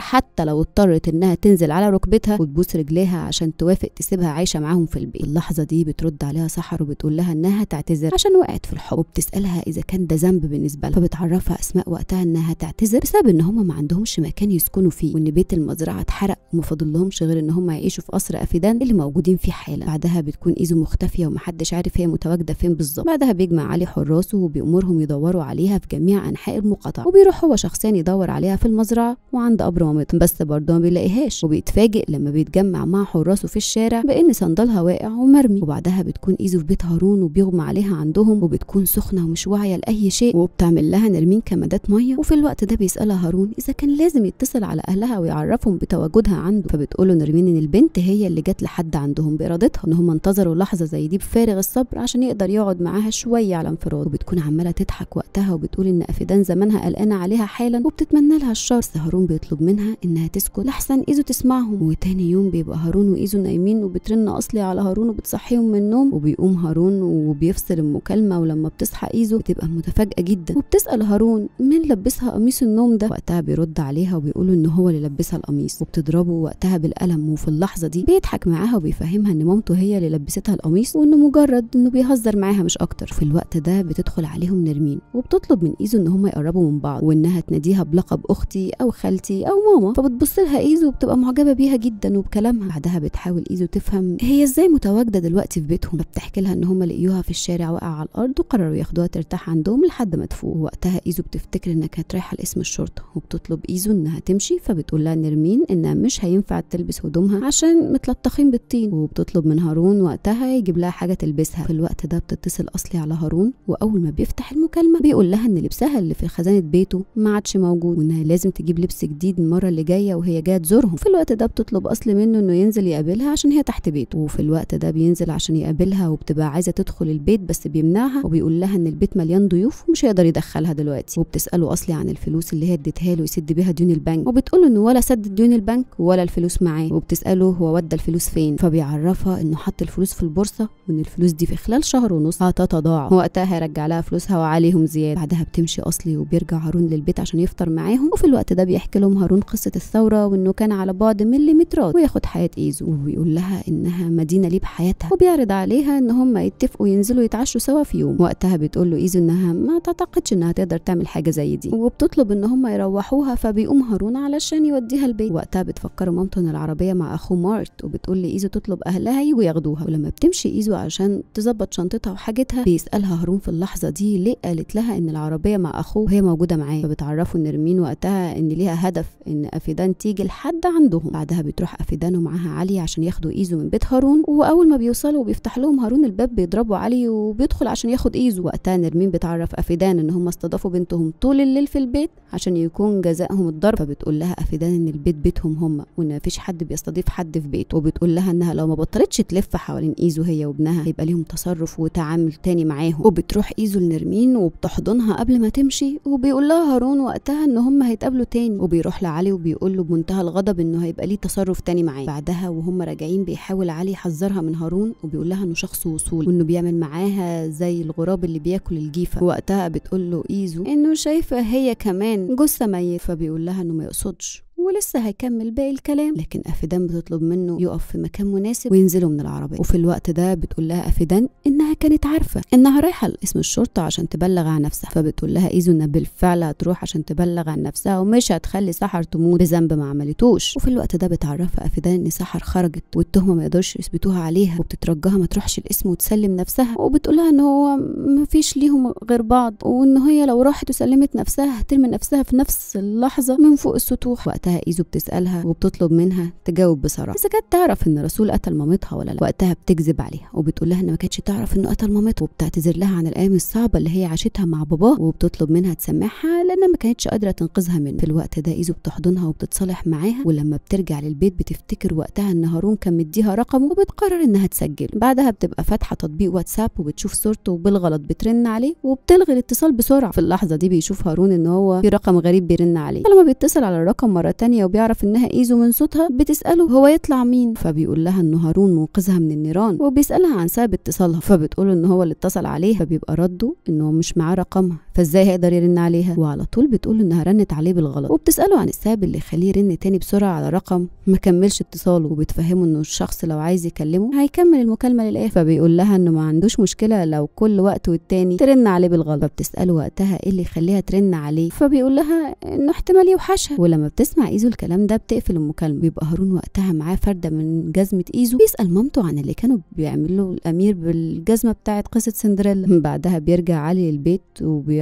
حتى لو اضطرت إنها تنزل على ركبتها وتبوس رجليها عشان توافق تسيبها عايشة معاهم في البيت. اللحظة دي بترد عليها سحر وبتقول لها إنها تعتذر عشان وقعت في الحب وبتسألها إذا كان ده ذنب بالنسبة لها. فبتعرفها أسماء وقتها إنها تعتذر بسبب إن هم ما عندهمش مكان يسكنوا فيه وإن بيت المزرعة اتحرق وما فاضلهمش غير إن هم يعيشوا في قصر أفيدان اللي موجودين فيه حالا. بعدها بتكون إيزو مختفية ومحدش عارف هي متواجدة فين بالظبط. بعدها بيجمع علي حراسه وبيأمرهم يدوروا عليها في جميع أنحاء المقاطعة وبيروح هو شخصيا يدور عليها في المزرعة وعند قبر مامتها بس برضه ما بيلاقيهاش وبيتفاجئ لما بيتجمع مع حراسه في الشارع بأن صندلها واقع ومرمي وبعدها بتكون إيزو في بيت هارون وبيغمى عليها عندهم وبتكون سخنة ومش واعية لأي شيء وبتعمل لها نرمين كمادات مية وفي الوقت ده بيسألها هارون إذا كان لازم يتصل على أهلها ويعرفهم بتواجدها عنده فبتقوله نرمين إن البنت هي اللي جت لحد عندهم بإرادتها إن هم انتظروا لحظة زي دي بفارغ الصبر عشان يقدر يقعد معاها شوية على انفراد وبتكون عمالة تضحك وقتها وبتقول إن إفيدان زمانها قلقانة عليها حالا وبتتمنى لها الشر. بس هارون بيطلب منها إنها تسكت. لحسن إيزو تسمعهم. وتاني يوم بيبقى هارون وإيزو نايمين وبترن أصلي على هارون وبتصحيهم من النوم. وبيقوم هارون وبيفصل المكالمة. ولما بتصحى إيزو بتبقى متفاجئة جدا. وبتسأل هارون مين لبسها قميص النوم ده؟ وقتها بيرد عليها وبيقول إن هو اللي لبسها القميص. وبتضربه وقتها بالقلم. وفي اللحظة دي بيضحك معاها وبيفهمها إن مامته هي اللي لبستها القميص. وإنه مجرد إنه بيهزر معاها مش أكتر. في الوقت ده بتدخل عليهم نرمين. وبتطلب من ايزو إن هم يقربوا من بعض وإنها تناديها بلقب أختي أو خالتي أو ماما. فبتبص لها إيزو وبتبقى معجبة بيها جدا وبكلامها. بعدها بتحاول إيزو تفهم هي إزاي متواجدة دلوقتي في بيتهم. فبتحكي لها إن هم لقيوها في الشارع واقعة على الأرض وقرروا ياخدوها ترتاح عندهم لحد ما تفوق. وقتها إيزو بتفتكر إنها كانت رايحة لقسم الشرطة وبتطلب إيزو إنها تمشي. فبتقول لها نرمين إنها مش هينفع تلبس هدومها عشان متلطخين بالطين. وبتطلب من هارون وقتها يجيب لها حاجة تلبسها. في الوقت ده بتتصل أصلي على هارون وأول ما بيفتح المكالمة بيقول لها إن لبسها اللي في خزانة بيته ما عادش موجود وإنها لازم تجيب لبس جديد المرة اللي جاية وهي جاية تزورهم. في الوقت ده بتطلب أصل منه إنه ينزل يقابلها عشان هي تحت بيته وفي الوقت ده بينزل عشان يقابلها وبتبقى عايزة تدخل البيت بس بيمنعها وبيقول لها إن البيت مليان ضيوف ومش هيقدر يدخلها دلوقتي. وبتسأله أصلي عن الفلوس اللي هي اديتها له يسد بيها ديون البنك. وبتقول له انه ولا سدد ديون البنك ولا الفلوس معاه. وبتسأله هو ودى الفلوس فين؟ فبيعرفها إنه حط الفلوس في البورصة وإن الفلوس دي في خلال شهر ونص. هتتضاعف وقتها هيرجع لها فلوسها وعليهم زيادة. بعدها بتمشي أصلي وبيرجع هارون للبيت عشان يفطر معاهم وفي الوقت ده بيحكي لهم هارون قصة الثورة وإنه كان على بعد مليمترات وياخد حياة إيزو وبيقول لها إنها مدينة ليه بحياتها وبيعرض عليها إن هم يتفقوا ينزلوا يتعشوا سوا في يوم. وقتها بتقول له إيزو إنها ما تعتقدش إنها تقدر تعمل حاجة زي دي وبتطلب إن هم يروحوها فبيقوم هارون علشان يوديها البيت. وقتها بتفكر مامته إن العربية مع أخوه مارت وبتقول لإيزو تطلب أهلها يجوا ياخدوها. ولما بتمشي إيزو عشان تظبط شنطتها وحاجتها بيسألها هارون في اللحظة دي ليه قالت لها إن العربية مع أخوه وهي موجودة معاه. فبتعرفه نرمين وقتها إن ليها هدف إن أفيدان تيجي لحد عندهم. بعدها بتروح أفيدان ومعاها علي عشان ياخدوا إيزو من بيت هارون. وأول ما بيوصلوا وبيفتح لهم هارون الباب بيضربه علي وبيدخل عشان ياخد إيزو. وقتها نرمين بتعرف أفيدان إن هم استضافوا بنتهم طول الليل في البيت عشان يكون جزائهم الضرب. فبتقول لها أفيدان إن البيت بيتهم هم وإن مفيش حد بيستضيف حد في بيته وبتقول لها إنها لو ما بطلتش تلف حوالين إيزو هي وابنها هيبقى ليهم تصرف وتعامل تاني معاهم. وبتروح إيزو لنرمين وبتحضنها قبل ما تمشي. وبيقول لها هارون وقتها إن هم هيتقابلوا تاني. وبيروح لعلي وبيقول له بمنتهى الغضب إنه هيبقى ليه تصرف تاني معاه. بعدها وهم راجعين بيحاول علي يحذرها من هارون. وبيقول لها إنه شخص وصولي. وإنه بيعمل معاها زي الغراب اللي بياكل الجيفة. وقتها بتقول له إيزو إنه شايفة هي كمان جثة ميت فبيقول لها إنه ما يقصدش. ولسه هيكمل باقي الكلام. لكن أفيدان بتطلب منه يقف في مكان مناسب وينزلوا من العربية. وفي الوقت ده بتقول لها أفيدان إنها كانت عارفة إنها رايحة لاسم الشرطة عشان تبلغ عن نفسها. فبتقول لها إيزو إنها بالفعل هتروح عشان تبلغ عن نفسها ومش هتخلي سحر تموت بذنب ما عملتوش. وفي الوقت ده بتعرفها أفيدان إن سحر خرجت والتهمة ما يقدرش يثبتوها عليها. وبتترجاها ما تروحش الاسم وتسلم نفسها. وبتقول لها إن هو ما فيش ليهم غير بعض. وإن هي لو راحت وسلمت نفسها هترمي نفسها في نفس اللحظة من فوق السطوح. وقتها إيزو بتسألها وبتطلب منها تجاوب بصراحة. إذا كانت تعرف إن رسول قتل مامتها ولا لأ وقتها بتكذب عليها وبتقول لها إن ما كانتش تعرف إنه قتل مامتها وبتعتذر لها عن الأيام الصعبة اللي هي عاشتها مع باباه وبتطلب منها تسامحها لانها ما كانتش قادرة تنقذها منه. في الوقت ده إيزو بتحضنها وبتتصالح معاها ولما بترجع للبيت بتفتكر وقتها إن هارون كان مديها رقمه وبتقرر إنها تسجله. بعدها بتبقى فاتحة تطبيق واتساب وبتشوف صورته وبالغلط بترن عليه وبتلغي الاتصال بسرعة. في اللحظة دي بيشوف هارون إن هو في رقم غريب بيرن عليه. فلما بيتصل على الرقم مرة تانية وبيعرف إنها إيزو من صوتها بتسأله هو يطلع مين؟ فبيقول لها انه هارون منقذها من النيران وبيسألها عن سبب اتصالها فبتقول إن هو اللي اتصل عليها فبيبقى رده انه مش معاه رقمها. فازاي هيقدر يرن عليها؟ وعلى طول بتقول إنها رنت عليه بالغلط. وبتسأله عن السبب اللي يخليه يرن تاني بسرعة على رقم ما كملش اتصاله وبتفهمه إنه الشخص لو عايز يكلمه هيكمل المكالمة للآخر. فبيقول لها إنه ما عندوش مشكلة لو كل وقت والتاني ترن عليه بالغلط. فبتسأله وقتها إيه اللي يخليها ترن عليه؟ فبيقول لها إنه احتمال يوحشها. ولما بتسمع إيزو الكلام ده بتقفل المكالمة. بيبقى هارون وقتها معاه فردة من جزمة إيزو. بيسأل مامته عن اللي كانوا بيعملوا الأمير بالجزمة بتاعة قصة سندريلا. بعدها بيرجع علي البيت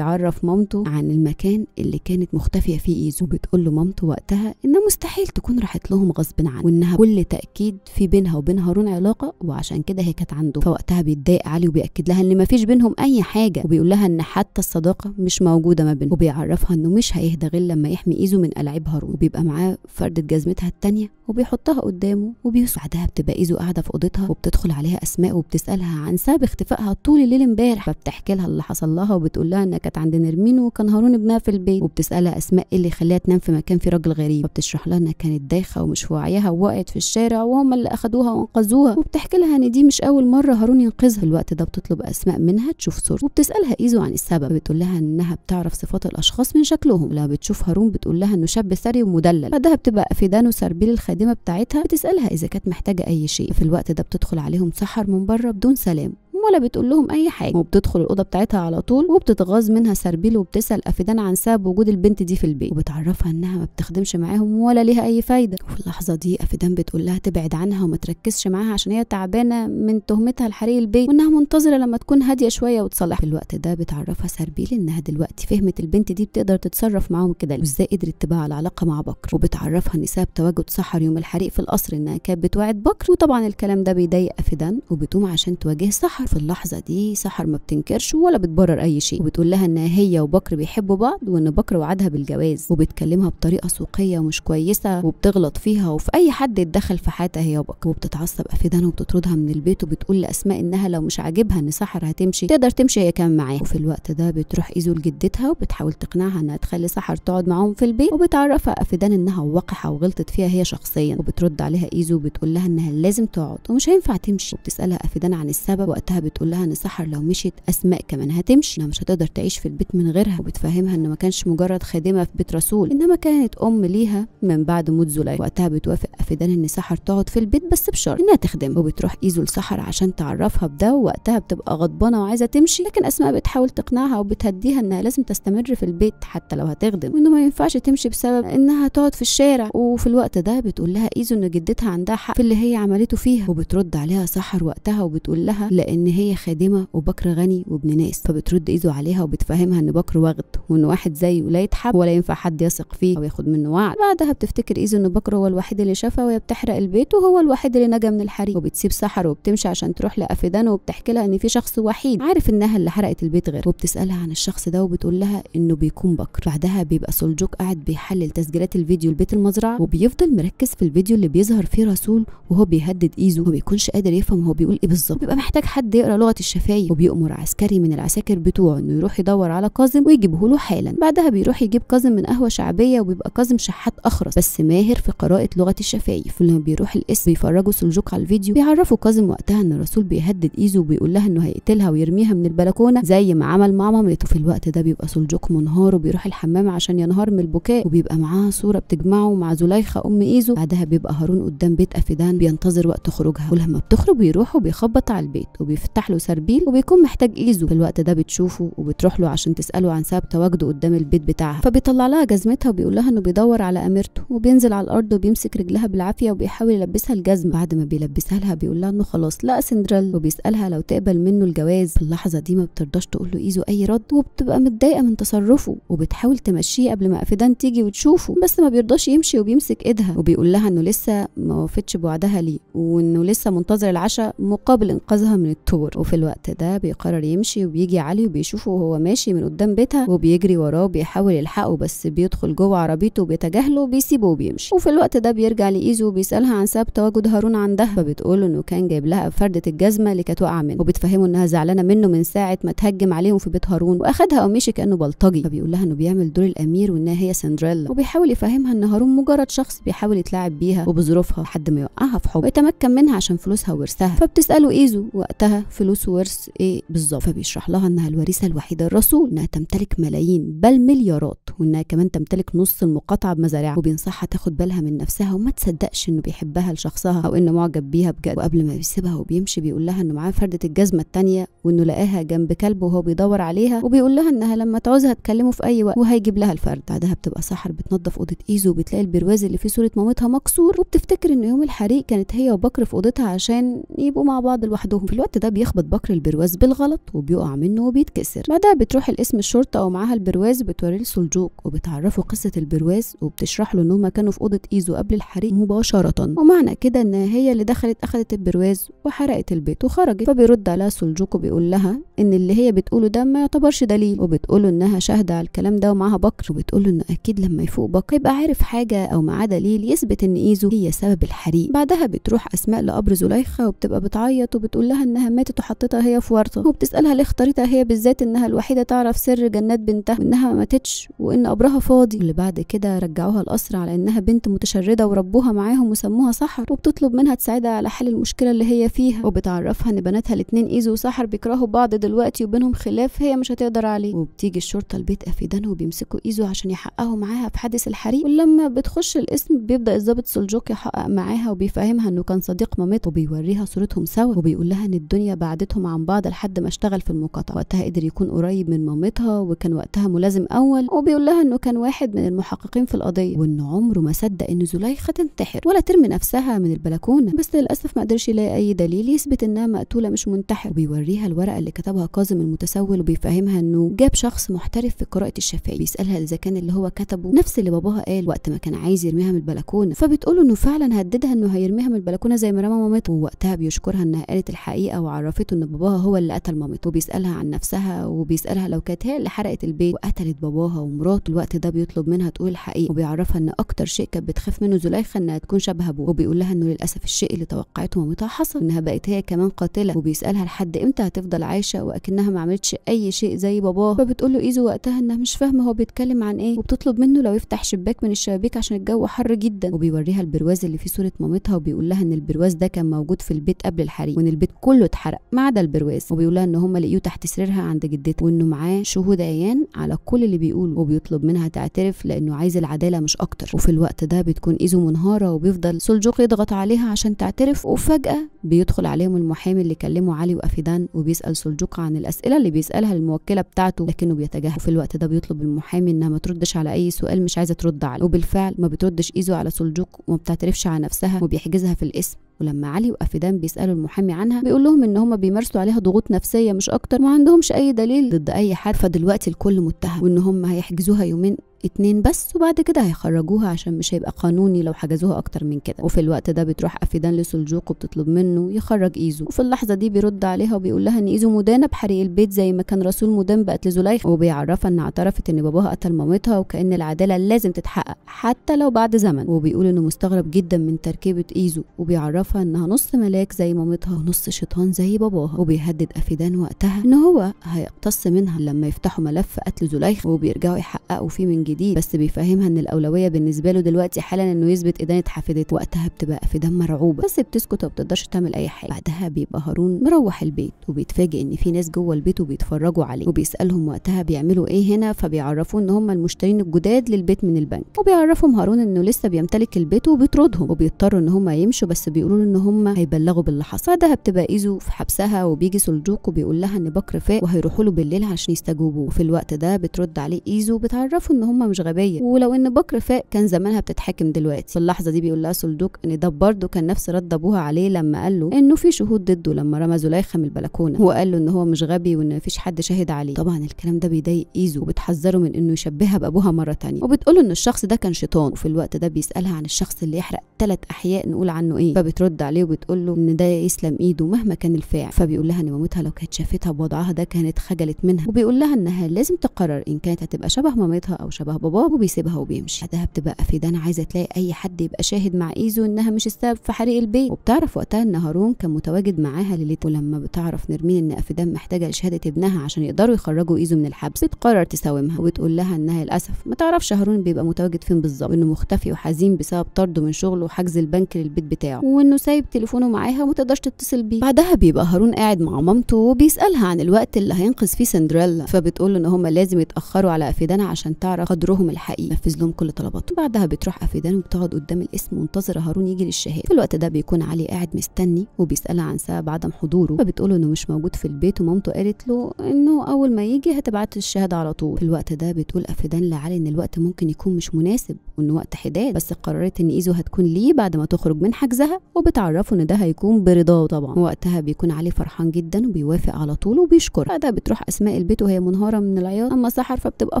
وبيعرف مامته عن المكان اللي كانت مختفية فيه إيزو وبتقول له مامته وقتها إنها مستحيل تكون راحت لهم غصب عنها وإنها بكل تأكيد في بينها وبين هارون علاقة وعشان كده هي كانت عنده. فوقتها بيتضايق علي وبيأكد لها إن مفيش بينهم أي حاجة وبيقول لها إن حتى الصداقة مش موجودة ما بينهم. وبيعرفها إنه مش هيهدى غير لما يحمي إيزو من العاب هارون وبيبقى معاه فرده جزمتها التانية وبيحطها قدامه وبيسوع بعدها بتبقى إيزو قاعدة في أوضتها وبتدخل عليها أسماء وبتسألها عن سبب اختفائها طول الليل امبارح. فبتحكي لها اللي حصل لها وبتقول لها إنها كانت عند نرمين وكان هارون ابنها في البيت. وبتسألها أسماء إيه اللي خلاها تنام في مكان فيه راجل غريب. فبتشرح لها إنها كانت دايخة ومش في وعيها ووقعت في الشارع وهم اللي أخدوها وأنقذوها. وبتحكي لها إن دي مش أول مرة هارون ينقذها. في الوقت ده بتطلب أسماء منها تشوف صورته. وبتسألها إيزو عن السبب. بتقول لها إنها بتعرف صفات الأشخاص من شكلهم. لما بتشوف هارون بتقول لها إنه شاب ثري ومدلل. بعدها بتبقى افيدان وسربيل الخادمه بتاعتها بتسألها إذا كانت محتاجة أي شيء. في الوقت ده بتدخل عليهم سحر من بره بدون سلام. ولا بتقول لهم أي حاجة. وبتدخل الأوضة بتاعتها على طول وبتتغاظ منها سربيل وبتسأل افيدان عن سبب وجود البنت دي في البيت. وبتعرفها إنها ما بتخدمش معاهم ولا ليها أي فايدة. وفي اللحظة دي افيدان بتقول لها تبعد عنها وما تركزش معاها عشان هي تعبانة من تهمتها لحريق البيت وإنها منتظرة لما تكون هادية شوية وتصلح في الوقت ده بتعرفها سربيل إنها دلوقتي فهمت البنت دي بتقدر تتصرف معاهم كده وإزاي قدرت تبقى على علاقه مع بكر. وبتعرفها إن سبب تواجد سحر يوم الحريق في القصر إنها كانت بتوعد بكر. وطبعا الكلام ده بيضايق افيدان وبتقوم عشان تواجه سحر. في اللحظة دي سحر ما بتنكرش ولا بتبرر أي شيء. وبتقول لها إن هي وبكر بيحبوا بعض وإن بكر وعدها بالجواز. وبتكلمها بطريقة سوقية ومش كويسة وبتغلط فيها وفي أي حد يتدخل في حياتها هي وبكر. وبتتعصب افيدان وبتطردها من البيت وبتقول لأسماء إنها لو مش عاجبها إن سحر هتمشي تقدر تمشي هي كمان معاها وفي الوقت ده بتروح ايزو لجدتها وبتحاول تقنعها إنها تخلي سحر تقعد معاهم في البيت. وبتعرفها افيدان إنها وقحه وغلطت فيها هي شخصيا. وبترد عليها إيزو وبتقول لها إنها لازم تقعد ومش هينفع تمشي. وبتسألها افيدان عن السبب. وقتها بتقول لها ان سحر لو مشيت أسماء كمان هتمشي. إنها مش هتقدر تعيش في البيت من غيرها وبتفهمها إن ما كانش مجرد خادمة في بيت رسول إنما كانت أم ليها من بعد موت زليخة وقتها بتوافق افيدان إن سحر تقعد في البيت بس بشرط إنها تخدم وبتروح إيزو لسحر عشان تعرفها بده ووقتها بتبقى غضبانة وعايزة تمشي. لكن أسماء بتحاول تقنعها وبتهديها إنها لازم تستمر في البيت حتى لو هتخدم. وإنه ما ينفعش تمشي بسبب إنها تقعد في الشارع. وفي الوقت ده بتقول لها إيزو إن جدتها عندها حق في اللي هي عملته فيها. وبترد عليها سحر وقتها وبتقول لها لأن هي خادمة وبكر غني وابن ناس فبترد ايزو عليها وبتفهمها إن بكر وغد وإن واحد زيه لا يتحب ولا ينفع حد يثق فيه أو ياخد منه وعد. بعدها بتفتكر إيزو إن بكر هو الوحيد اللي شافها وهي بتحرق البيت وهو الوحيد اللي نجا من الحريق. وبتسيب سحر وبتمشي عشان تروح لافيدان وبتحكي لها إن في شخص وحيد. عارف إنها اللي حرقت البيت غيرها وبتسألها عن الشخص ده وبتقول لها إنه بيكون بكر. بعدها بيبقى سولجوك قاعد بيحلل تسجيلات الفيديو لبيت المزرعة وبيفضل مركز في الفيديو اللي بيظهر فيه رسول وهو بيهدد إيزو. وما بيكونش قادر يفهم هو بيقول إيه بالظبط. بيبقى محتاج حد يقرأ لغة الشفايف وبيأمر عسكري من العساكر بتوعه إنه يروح يدور على كاظم ويجيبه له حالا. بعدها بيروح يجيب كاظم من قهوة شعبية وبيبقى كاظم شحات أخرس بس ماهر في قراءة لغة الشفايف. ولما بيروح القسم بيفرجوا سلجوك على الفيديو بيعرفه كاظم وقتها إن رسول بيهدد إيزو وبيقول لها إنه هيقتلها ويرميها من البلكونة زي ما عمل مع مامتها. في الوقت ده بيبقى سلجوك منهار وبيروح الحمام عشان ينهار من البكاء وبيبقى معاه صورة بتجمعه مع زليخة أم إيزو. بعدها بيبقى هارون قدام بيت أفيدان بينتظر وقت خروجها. ولما بتخرج بيروح وبيخبط على البيت وبيفتح له سربيل وبيكون محتاج إيزو. في الوقت ده بتشوفه وبتروح له عشان تسأله عن سبب تواجده قدام البيت بتاعها. فبيطلع لها جزمتها وبيقول لها إنه بيدور على أميرته وبينزل على الأرض وبيمسك رجلها بالعافية وبيحاول يلبسها الجزمة. بعد ما بيلبسها لها بيقول لها إنه خلاص لقى سندريلا وبيسألها لو تقبل منه الجواز. في اللحظة دي ما بترضاش تقول له إيزو أي رد وبتبقى متضايقة من تصرفه وبتحاول تمشيه قبل ما أفيدان تيجي وتشوفه. بس ما بيرضاش يمشي وبيمسك إيدها وبيقول لها إنه لسه ما وفتش بوعدها ليه وإنه لسه منتظر العشاء مقابل إنقاذها من الطور وفي الوقت ده بيقرر يمشي وبيجي علي وبيشوفه وهو ماشي من قدام بيتها وبيجري وراه وبيحاول يلحقه بس بيدخل جوه عربيته وبيتجاهله وبيسيبه وبيمشي. وفي الوقت ده بيرجع لإيزو وبيسألها عن سبب تواجد هارون عندها. فبتقول إنه كان جايب لها فرده الجزمة اللي كانت واقعة منه. وبتفهمه إنها زعلانة منه من ساعة ما تهجم عليهم في بيت هارون. وأخدها ومشي كأنه بلطجي. فبيقول لها إنه بيعمل دور الأمير وانها هي سندريلا. وبيحاول يفهمها إن هارون مجرد شخص بيحاول يتلاعب بيها وبظروفها لحد ما يوقعها في حب ويتمكن منها عشان فلوسها وورثها. فبتسأله إيزو وقتها فلوس وورث إيه بالظبط. فبيشرح لها إنها الوريثة الوحيدة لرسول وإنها تمتلك ملايين بل مليارات وإنها كمان تمتلك نص المقاطعة بمزارعها. وبينصحها تاخد بالها من نفسها وما تصدقش إنه بيحبها لشخصها أو إنه معجب بيها بجد. وقبل ما بيسيبها وبيمشي بيقول لها إنه معاه فردة الجزمة الثانية وإنه لقاها جنب كلبه وهو بيدور عليها وبيقول لها إنها لما تعوزها تكلمه في أي وقت وهيجيب لها الفردة. بعدها بتبقى سحر بتنظف أوضة إيزو وبتلاقي البرواز اللي فيه صورة مامتها مكسور. وبتفتكر ان يوم الحريق كانت هي وبكر في أوضتها عشان يبقوا مع بعض لوحدهم. في الوقت ده بيخبط بكر البرواز بالغلط وبيقع منه وبيتكسر. بعدها بتروح القسم الشرطة ومعاها البرواز بتوريه لسلجوق وبتعرفه قصة البرواز وبتشرح له إن هما كانوا في أوضة إيزو قبل الحريق مباشرة. ومعنى كده إن هي اللي دخلت أخذت البرواز وحرقت البيت وخرجت. فبيرد عليها سلجوق وبيقول لها إن اللي هي بتقوله ده ما يعتبرش دليل. وبتقوله إنها شاهدة على الكلام ده ومعاها بكر. وبتقوله إنه أكيد لما يفوق بكر يبقى عارف حاجة أو معاه دليل يثبت إن إيزو هي سبب الحريق. بعدها بتروح أسماء لقبر زليخة وبتبقى بتعيط وبتقول لها إنها ماتت. وحطيتها هي في ورطة. وبتسألها ليه اختارتها هي بالذات إنها الوحيدة تعرف سر جنات بنتها وانها ما ماتتش وإن قبرها فاضي. اللي بعد كده رجعوها القصر على إنها بنت متشردة وربوها معاهم وسموها سحر. وبتطلب منها تساعدها على حل المشكلة اللي هي فيها. وبتعرفها إن بناتها الاتنين إيزو وسحر بيكرهوا بعض دلوقتي وبينهم خلاف هي مش هتقدر عليه. وبتيجي الشرطة البيت أفيدان وبيمسكوا إيزو عشان يحققوا معاها في حادث الحريق. ولما بتخش القسم بيبدأ الضابط سلجوق يحقق معاها وبيفهمها إنه كان صديق مامته وبيوريها صورتهم سوا. وبيقول لها إن الدنيا بعدتهم عن بعض لحد ما اشتغل في المقاطعة. وقتها قدر يكون قريب من مامتها وكان وقتها ملازم أول وبيقول لها إنه كان واحد من المحققين في القضية. وإنه عمره ما صدق إن زليخة تنتحر ولا ترمي نفسها من البلكونة. بس للأسف ما قدرش يلاقي أي دليل يثبت إنها مقتولة مش منتحر وبيوريها الورقة اللي كتبها كاظم المتسول وبيفهمها إنه جاب شخص محترف في قراءة الشفايف بيسألها إذا كان اللي هو كتبه نفس اللي باباها قال وقت ما كان عايز يرميها من البلكونة. فبتقول إنه فعلا هددها إنه هيرميها من البلكونة زي ما رمى مامته. ووقتها بيشكرها إنها قالت الحقيقة وعرفته إن باباها هو اللي قتل مامته وبيسألها عن نفسها وبيسألها لو كانت هي اللي حرقت البيت وقتلت باباها ومراته. الوقت ده بيطلب منها تقول الحقيقة وبيعرفها إن أكتر شيء كانت بتخاف منه زليخة إنها تكون شبه أبوه. وبيقول لها إنه للأسف الشيء اللي توقعته مامتها حصل إنها بقت هي كمان قاتلة. وبيسألها لحد إمتى هتفضل عايشة وأكنها ما عملتش أي شيء زي باباه فبتقول له إيزو وقتها إنها مش فاهمة هو بيتكلم عن إيه وبتطلب منه لو يفتح شباك من الشبابيك عشان الجو حر جدا. وبيوريها البرواز اللي فيه صورة مامتها وبيقول لها إن البرواز ده كان موجود في البيت قبل الحريق وإن البيت كله اتحرق. ما عدا البرواز وبيقول لها إن هم لقيوه تحت سريرها عند جدتها وإنه معاه شهود عيان على كل اللي بيقوله وبيطلب منها تعترف لأنه عايز العدالة مش أكتر. وفي الوقت ده بتكون إيزو منهارة وبيفضل سلجوق يضغط عليها عشان تعترف وفجأة بيدخل عليهم المحامي اللي كلمه علي وأفيدان وبيسأل سلجوق عن الأسئلة اللي بيسألها الموكلة بتاعته لكنه بيتجاهل. وفي الوقت ده بيطلب المحامي إنها ما تردش على أي سؤال مش عايزة ترد عليه. وبالفعل ما بتردش إيزو على سلجوق وما بتعترفش على نفسها وبيحجزها في الاسم ولما علي وافيدان بيسألوا المحامي عنها بيقول لهم إن هم بيمارسوا عليها ضغوط نفسية مش أكتر وما عندهمش أي دليل ضد أي حد. فدلوقتي الكل متهم وإن هم هيحجزوها يومين اتنين بس وبعد كده هيخرجوها عشان مش هيبقى قانوني لو حجزوها أكتر من كده. وفي الوقت ده بتروح أفيدان لسلجوق وبتطلب منه يخرج إيزو. وفي اللحظة دي بيرد عليها وبيقول لها إن إيزو مدانة بحريق البيت زي ما كان رسول مدان بقتل زليخه وبيعرفها ان اعترفت إن باباها قتل مامتها وكأن العدالة لازم تتحقق حتى لو بعد زمن. وبيقول إنه مستغرب جدا من تركيبة إيزو. وبيعرفها إنها نص ملاك زي مامتها ونص شيطان زي باباها. وبيهدد أفيدان وقتها إن هو هيقتص منها لما يفتحوا ملف قتل زليخة. وبيرجعوا يحققوا فيه من جديد. بس بيفهم بيفهمها إن الأولوية بالنسبة له دلوقتي حالا إنه يثبت إدانة حفيدته وقتها بتبقى افيدان مرعوبه بس بتسكت وبتقدرش تعمل أي حاجة. بعدها بيبقى هارون مروح البيت وبيتفاجئ إن في ناس جوه البيت وبيتفرجوا عليه. وبيسألهم وقتها بيعملوا إيه هنا فبيعرفوه إن هم المشترين الجداد للبيت من البنك. وبيعرفهم هارون إنه لسه بيمتلك البيت وبيطردهم. وبيضطروا إن هم يمشوا بس بيقولوا إن هم هيبلغوا باللي حصل. بعدها بتبقى إيزو في حبسها وبيجي سلجوق وبيقول لها إن بكر فاق وهيروحوا له بالليل عشان يستجوبوا وفي الوقت ده بترد عليه إيزو بتعرفه إن هم مش غبية. ولو إن بكر فاق كان زمانها بتتحاكم دلوقتي. في اللحظة دي بيقول لها سلجوق إن ده برضه كان نفس رد أبوها عليه لما قال له إنه في شهود ضده لما رمى زليخة من البلكونة. هو قال له إن هو مش غبي وإن مفيش حد شاهد عليه. طبعا الكلام ده بيضايق إيزو وبتحذره من إنه يشبهها بأبوها مرة تانية. وبتقول إن الشخص ده كان شيطان. وفي الوقت ده بيسألها عن الشخص اللي يحرق ثلاث أحياء نقول عنه إيه. فبترد عليه وبتقول له إن ده يسلم إيده مهما كان الفاعل. فبيقول لها إن مامتها لو كانت شافتها بوضعها ده كانت خجلت منها. وبيقول لها إنها لازم تقرر إن كانت هتبقى شبه مامتها أو شبه باباها وبيسيبها وبيمشي. بعدها بتبقى أفيدان عايزة تلاقي أي حد يبقى شاهد مع إيزو إنها مش السبب في حريق البيت. وبتعرف وقتها إن هارون كان متواجد معاها ليلتها ولما بتعرف نرمين إن أفيدان محتاجة لشهادة ابنها عشان يقدروا يخرجوا إيزو من الحبس بتقرر تساومها وبتقول لها إنها للأسف ما تعرفش هارون بيبقى متواجد فين بالظبط. وإنه مختفي وحزين بسبب طرده من شغله وحجز البنك للبيت بتاعه. وإنه سايب تليفونه معاها وما تقدرش تتصل بيه. بعدها بيبقى هارون قاعد مع مامته وبيسألها عن الوقت اللي هينقذ فيه سندريلا. فبتقول له إن هم لازم يتأخروا على أفيدان عشان تعرف قدرهم الحقيقي نفذ لهم كل طلباتهم بعدها بتروح أفيدان وبتقعد قدام الاسم منتظره هارون يجي للشهادة. في الوقت ده بيكون علي قاعد مستني وبيسألها عن سبب عدم حضوره. فبتقول إنه مش موجود في البيت ومامته قالت له إنه أول ما يجي هتبعت الشهادة على طول. في الوقت ده بتقول أفيدان لعلي إن الوقت ممكن يكون مش مناسب وانه وقت حداد بس قررت إن إيزو هتكون ليه بعد ما تخرج من حجزها وبتعرفه إن ده هيكون برضاه طبعا. وقتها بيكون علي فرحان جدا وبيوافق على طول وبيشكر. بعدها بتروح أسماء البيت وهي منهارة من العياط. أما سحر فبتبقى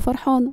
فرحانة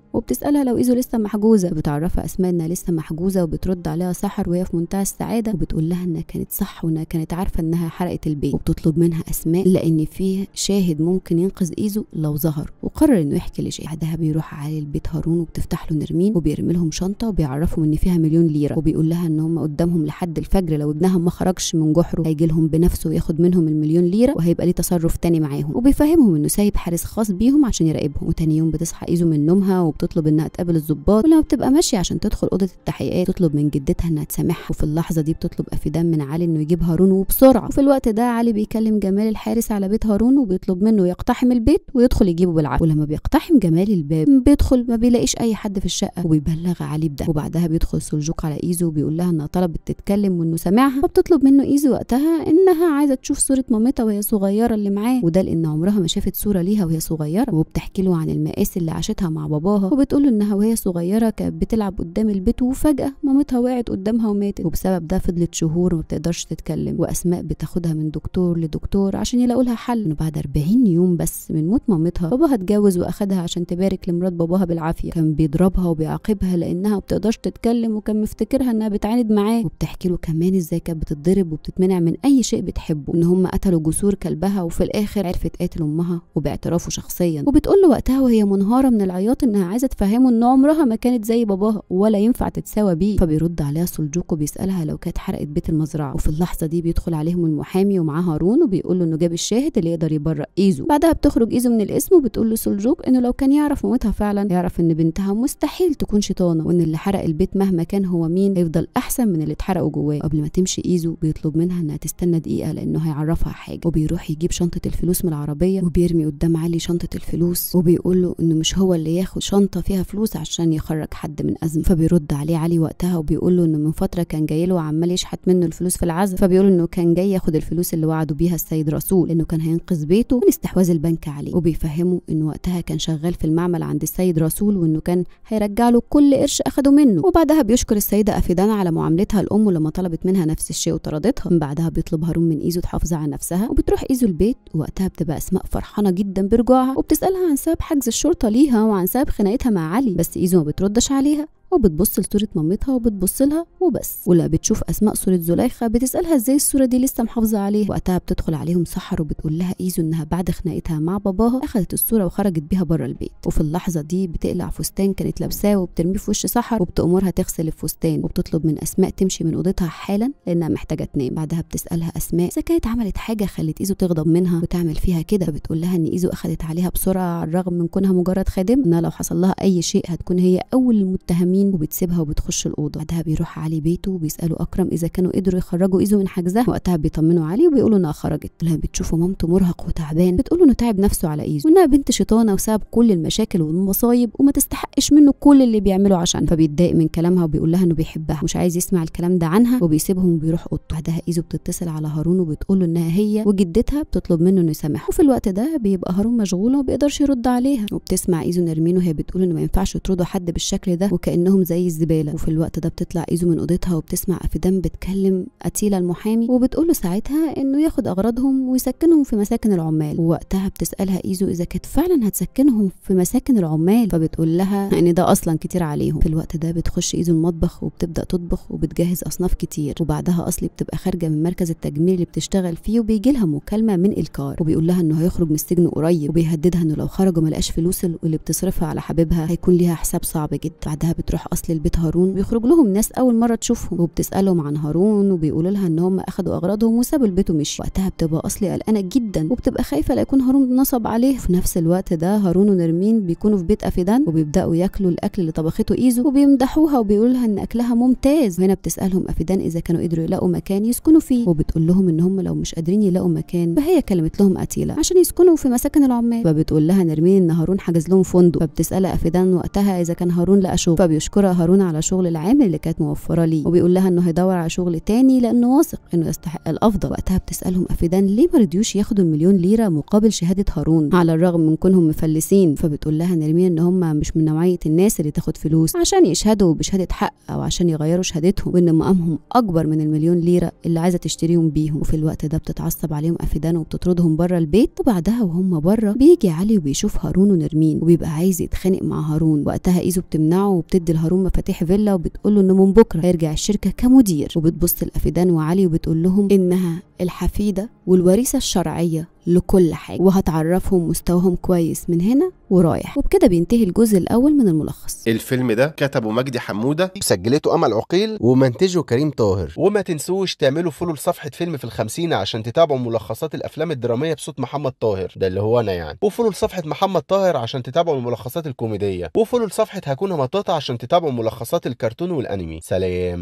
وبتسالها لو ايزو لسه محجوزة بتعرفها اسماء انها لسه محجوزة وبترد عليها سحر وهي في منتهى السعادة وبتقول لها إنها كانت صح وإنها كانت عارفة إنها حرقت البيت وبتطلب منها أسماء لأن فيه شاهد ممكن ينقذ إيزو لو ظهر وقرر إنه يحكي لشيء بعدها بيروح علي البيت هارون وبتفتح له نرمين وبيرمي لهم شنطة وبيعرفهم إن فيها مليون ليرة وبيقول لها إن هم قدامهم لحد الفجر لو ابنها ما خرجش من جحره هيجي لهم بنفسه وياخد منهم المليون ليرة وهيبقى ليه تصرف تاني معاهم وبيفهمهم إنه سايب حارس خاص بيهم عشان يراقبهم وتاني يوم بتصحى إيزو من نومها وبتطلب إنها تقابل الضباط ولما بتبقى ماشية عشان تدخل أوضة التحقيقات تطلب من جدتها إنها تسامحها وفي اللحظة دي بتطلب افيدان من علي إنه يجيب هارون وبسرعة. وفي الوقت ده علي بيكلم جمال الحارس على بيت هارون وبيطلب منه يقتحم البيت ويدخل يجيبه بالعافية. ولما بيقتحم جمال الباب بيدخل ما بيلاقيش أي حد في الشقة وبيبلغ علي بده وبعدها بيدخل سلجوق على إيزو وبيقول لها إنها طلبت تتكلم وإنه سامعها فبتطلب منه إيزو وقتها إنها عايزة تشوف صورة مامتها وهي صغيرة اللي معاه. وده لأن عمرها ما شافت صورة ليها وهي صغيرة. وبتحكي له عن المآسي اللي عاشتها مع باباها. وبتقول له إنها وهي صغيرة كانت بتلعب قدام البيت وفجأة مامتها وقعت قدامها وماتت. وبسبب ده فضلت شهور ما بتقدرش تتكلم وأسماء بتاخدها من دكتور لدكتور عشان يلاقوا لها حل. إنه بعد 40 يوم بس من موت مامتها باباها اتجوز وأخدها عشان تبارك لمرات باباها بالعافية. كان بيضربها وبيعاقبها لأنها ما بتقدرش تتكلم وكان مفتكرها إنها بتعاند معاه. وبتحكي له كمان إزاي كانت بتتضرب وبتتمنع من أي شيء بتحبه. إن هم قتلوا جسور كلبها وفي الآخر عرفت قاتل أمها وباعترافه شخصيا. وبتقول له وقتها وهي منهارة من العياط إنها عايزة تفهمه ان عمرها ما كانت زي باباها ولا ينفع تتساوى بيه. فبيرد عليها سلجوق وبيسألها لو كانت حرقت بيت المزرعة. وفي اللحظة دي بيدخل عليهم المحامي ومعاه هارون وبيقول له إنه جاب الشاهد اللي يقدر يبرئ إيزو. بعدها بتخرج إيزو من القسم وبتقول له سلجوق إنه لو كان يعرف مامتها فعلا يعرف إن بنتها مستحيل تكون شيطانة وإن اللي حرق البيت مهما كان هو مين هيفضل أحسن من اللي اتحرقوا جواه. قبل ما تمشي إيزو بيطلب منها إنها تستنى دقيقة لإنه هيعرفها حاجة. وبيروح يجيب شنطة الفلوس من العربية وبيرمي قدام علي شنطة الفلوس وبيقول له إنه مش هو اللي ياخد شنطة فيها فلوس عشان يخرج حد من أزمة. فبيرد عليه علي وقتها وبيقول له إنه من فترة كان جاي له وعمال يشحت منه الفلوس في العزم فبيقول إنه كان جاي ياخد الفلوس اللي وعده بيها السيد رسول لأنه كان هينقذ بيته من استحواذ البنك عليه. وبيفهمه إنه وقتها كان شغال في المعمل عند السيد رسول وإنه كان هيرجع له كل قرش أخده منه. وبعدها بيشكر السيدة افيدان على معاملتها لامه لما طلبت منها نفس الشيء وطردتها. من بعدها بيطلب هارون من إيزو تحافظ على نفسها. وبتروح إيزو البيت وقتها بتبقى أسماء فرحانة جدا برجوعها. وبتسألها عن سبب حجز الشرطة ليها وعن سبب خناقتها مع علي. بس إيزو ما بتردش عليها. وبتبص لصورة مامتها وبتبص لها وبس. ولا بتشوف أسماء صورة زليخة بتسألها إزاي الصورة دي لسه محافظة عليها. وقتها بتدخل عليهم سحر وبتقول لها إيزو إنها بعد خناقتها مع باباها أخذت الصورة وخرجت بيها بره البيت. وفي اللحظة دي بتقلع فستان كانت لابساه وبترميه في وش سحر وبتأمرها تغسل الفستان وبتطلب من أسماء تمشي من أوضتها حالا لأنها محتاجة تنام. بعدها بتسألها أسماء إذا كانت عملت حاجة خلت إيزو تغضب منها وتعمل فيها كده؟ بتقول لها إن إيزو أخذت عليها بسرعة على الرغم من كونها مجرد خادم إنها لو حصل لها أي شيء هتكون هي أول المتهمين وبتسيبها وب بتخش الأوضة. بعدها بيروح علي بيته وبيسالوا أكرم إذا كانوا قدروا يخرجوا إيزو من حجزها. وقتها بيطمنوا علي وبيقولوا إنها خرجت. لما بتشوفوا مامته مرهق وتعبان. بتقول إنه تعب نفسه على إيزو. وإنها بنت شيطانة وسبب كل المشاكل والمصايب وما تستحقش منه كل اللي بيعمله عشان فبيتضايق من كلامها وبيقول لها إنه بيحبها مش عايز يسمع الكلام ده عنها. وبيسيبهم وبيروح أوضته. بعدها إيزو بتتصل على هارون وبتقول له إنها هي وجدتها بتطلب منه إنه يسامحها. وفي الوقت ده بيبقى هارون مشغول وما بيقدرش يرد عليها. وبتسمع إيزو نرمين وهي بتقول إنه ما ينفعش حد بالشكل ده. وكانهم زي الزبالة وفي الوقت ده بتطلع إيزو من أوضتها وبتسمع افيدان بتكلم أتيلا المحامي وبتقول له ساعتها إنه ياخد أغراضهم ويسكنهم في مساكن العمال. ووقتها بتسألها إيزو إذا كانت فعلا هتسكنهم في مساكن العمال فبتقول لها إن ده أصلا كتير عليهم. في الوقت ده بتخش إيزو المطبخ وبتبدأ تطبخ وبتجهز أصناف كتير وبعدها أصلي بتبقى خارجة من مركز التجميل اللي بتشتغل فيه وبيجي لها مكالمة من الكار وبيقول لها إنه هيخرج من السجن قريب وبيهددها إنه لو خرج وما فلوس اللي بتصرفها على حبيبها هيكون ليها حساب صعب جدا. بعدها بتروح أصل البيت هارون بيخرج لهم ناس أول مرة تشوفهم وبتسألهم عن هارون وبيقولوا لها إن هم أخدوا أغراضهم وسابوا البيت ومشي. وقتها بتبقى اصلي قلقانة جدا وبتبقى خايفة لا يكون هارون نصب عليه في نفس الوقت ده هارون ونرمين بيكونوا في بيت أفيدان وبيبدأوا ياكلوا الأكل اللي طبخته إيزو وبيمدحوها وبيقولوا لها إن أكلها ممتاز. وهنا بتسألهم أفيدان إذا كانوا قدروا يلاقوا مكان يسكنوا فيه. وبتقول لهم إن هم لو مش قادرين يلاقوا مكان فهي كلمت لهم اتيلا عشان يسكنوا في مساكن العمال. فبتقول لها نرمين إن هارون حجز لهم فندق. فبتسالها أفيدان وقتها إذا كان هارون لقى شغل. فبيشكرها هارون على شغل العامل اللي كانت موفرة ليه وبيقول لها إنه هيدور على شغل تاني لأنه واثق إنه يستحق الأفضل. وقتها بتسألهم افيدان ليه ما رضيوش ياخدوا المليون ليرة مقابل شهادة هارون؟ على الرغم من كونهم مفلسين فبتقول لها نرمين إن هم مش من نوعية الناس اللي تاخد فلوس عشان يشهدوا بشهادة حق أو عشان يغيروا شهادتهم وإن مقامهم أكبر من المليون ليرة اللي عايزة تشتريهم بيهم. وفي الوقت ده بتتعصب عليهم افيدان وبتطردهم بره البيت وبعدها وهم بره بيجي علي وبيشوف هارون ونرمين وبيبقى عايز يتخانق مع هارون. وقتها إيزو بتمنعه وبتدي لهارون مفاتيح فيلا وبتقول له إنه من بكرة هيرجع الشركة كمدير. وبتبص لأفيدان وعلي وبتقول لهم إنها الحفيدة والوريثة الشرعية. لكل حاجة وهتعرفهم مستواهم كويس من هنا ورايح. وبكده بينتهي الجزء الأول من الملخص. الفيلم ده كتبه مجدي حمودة. سجلته أمل عقيل ومنتجه كريم طاهر. وما تنسوش تعملوا فولو لصفحة فيلم في الخمسين عشان تتابعوا ملخصات الأفلام الدرامية بصوت محمد طاهر. ده اللي هو أنا يعني. وفولو لصفحة محمد طاهر عشان تتابعوا الملخصات الكوميدية. وفولو لصفحة هكون مطاطا عشان تتابعوا ملخصات الكرتون والأنمي. سلام.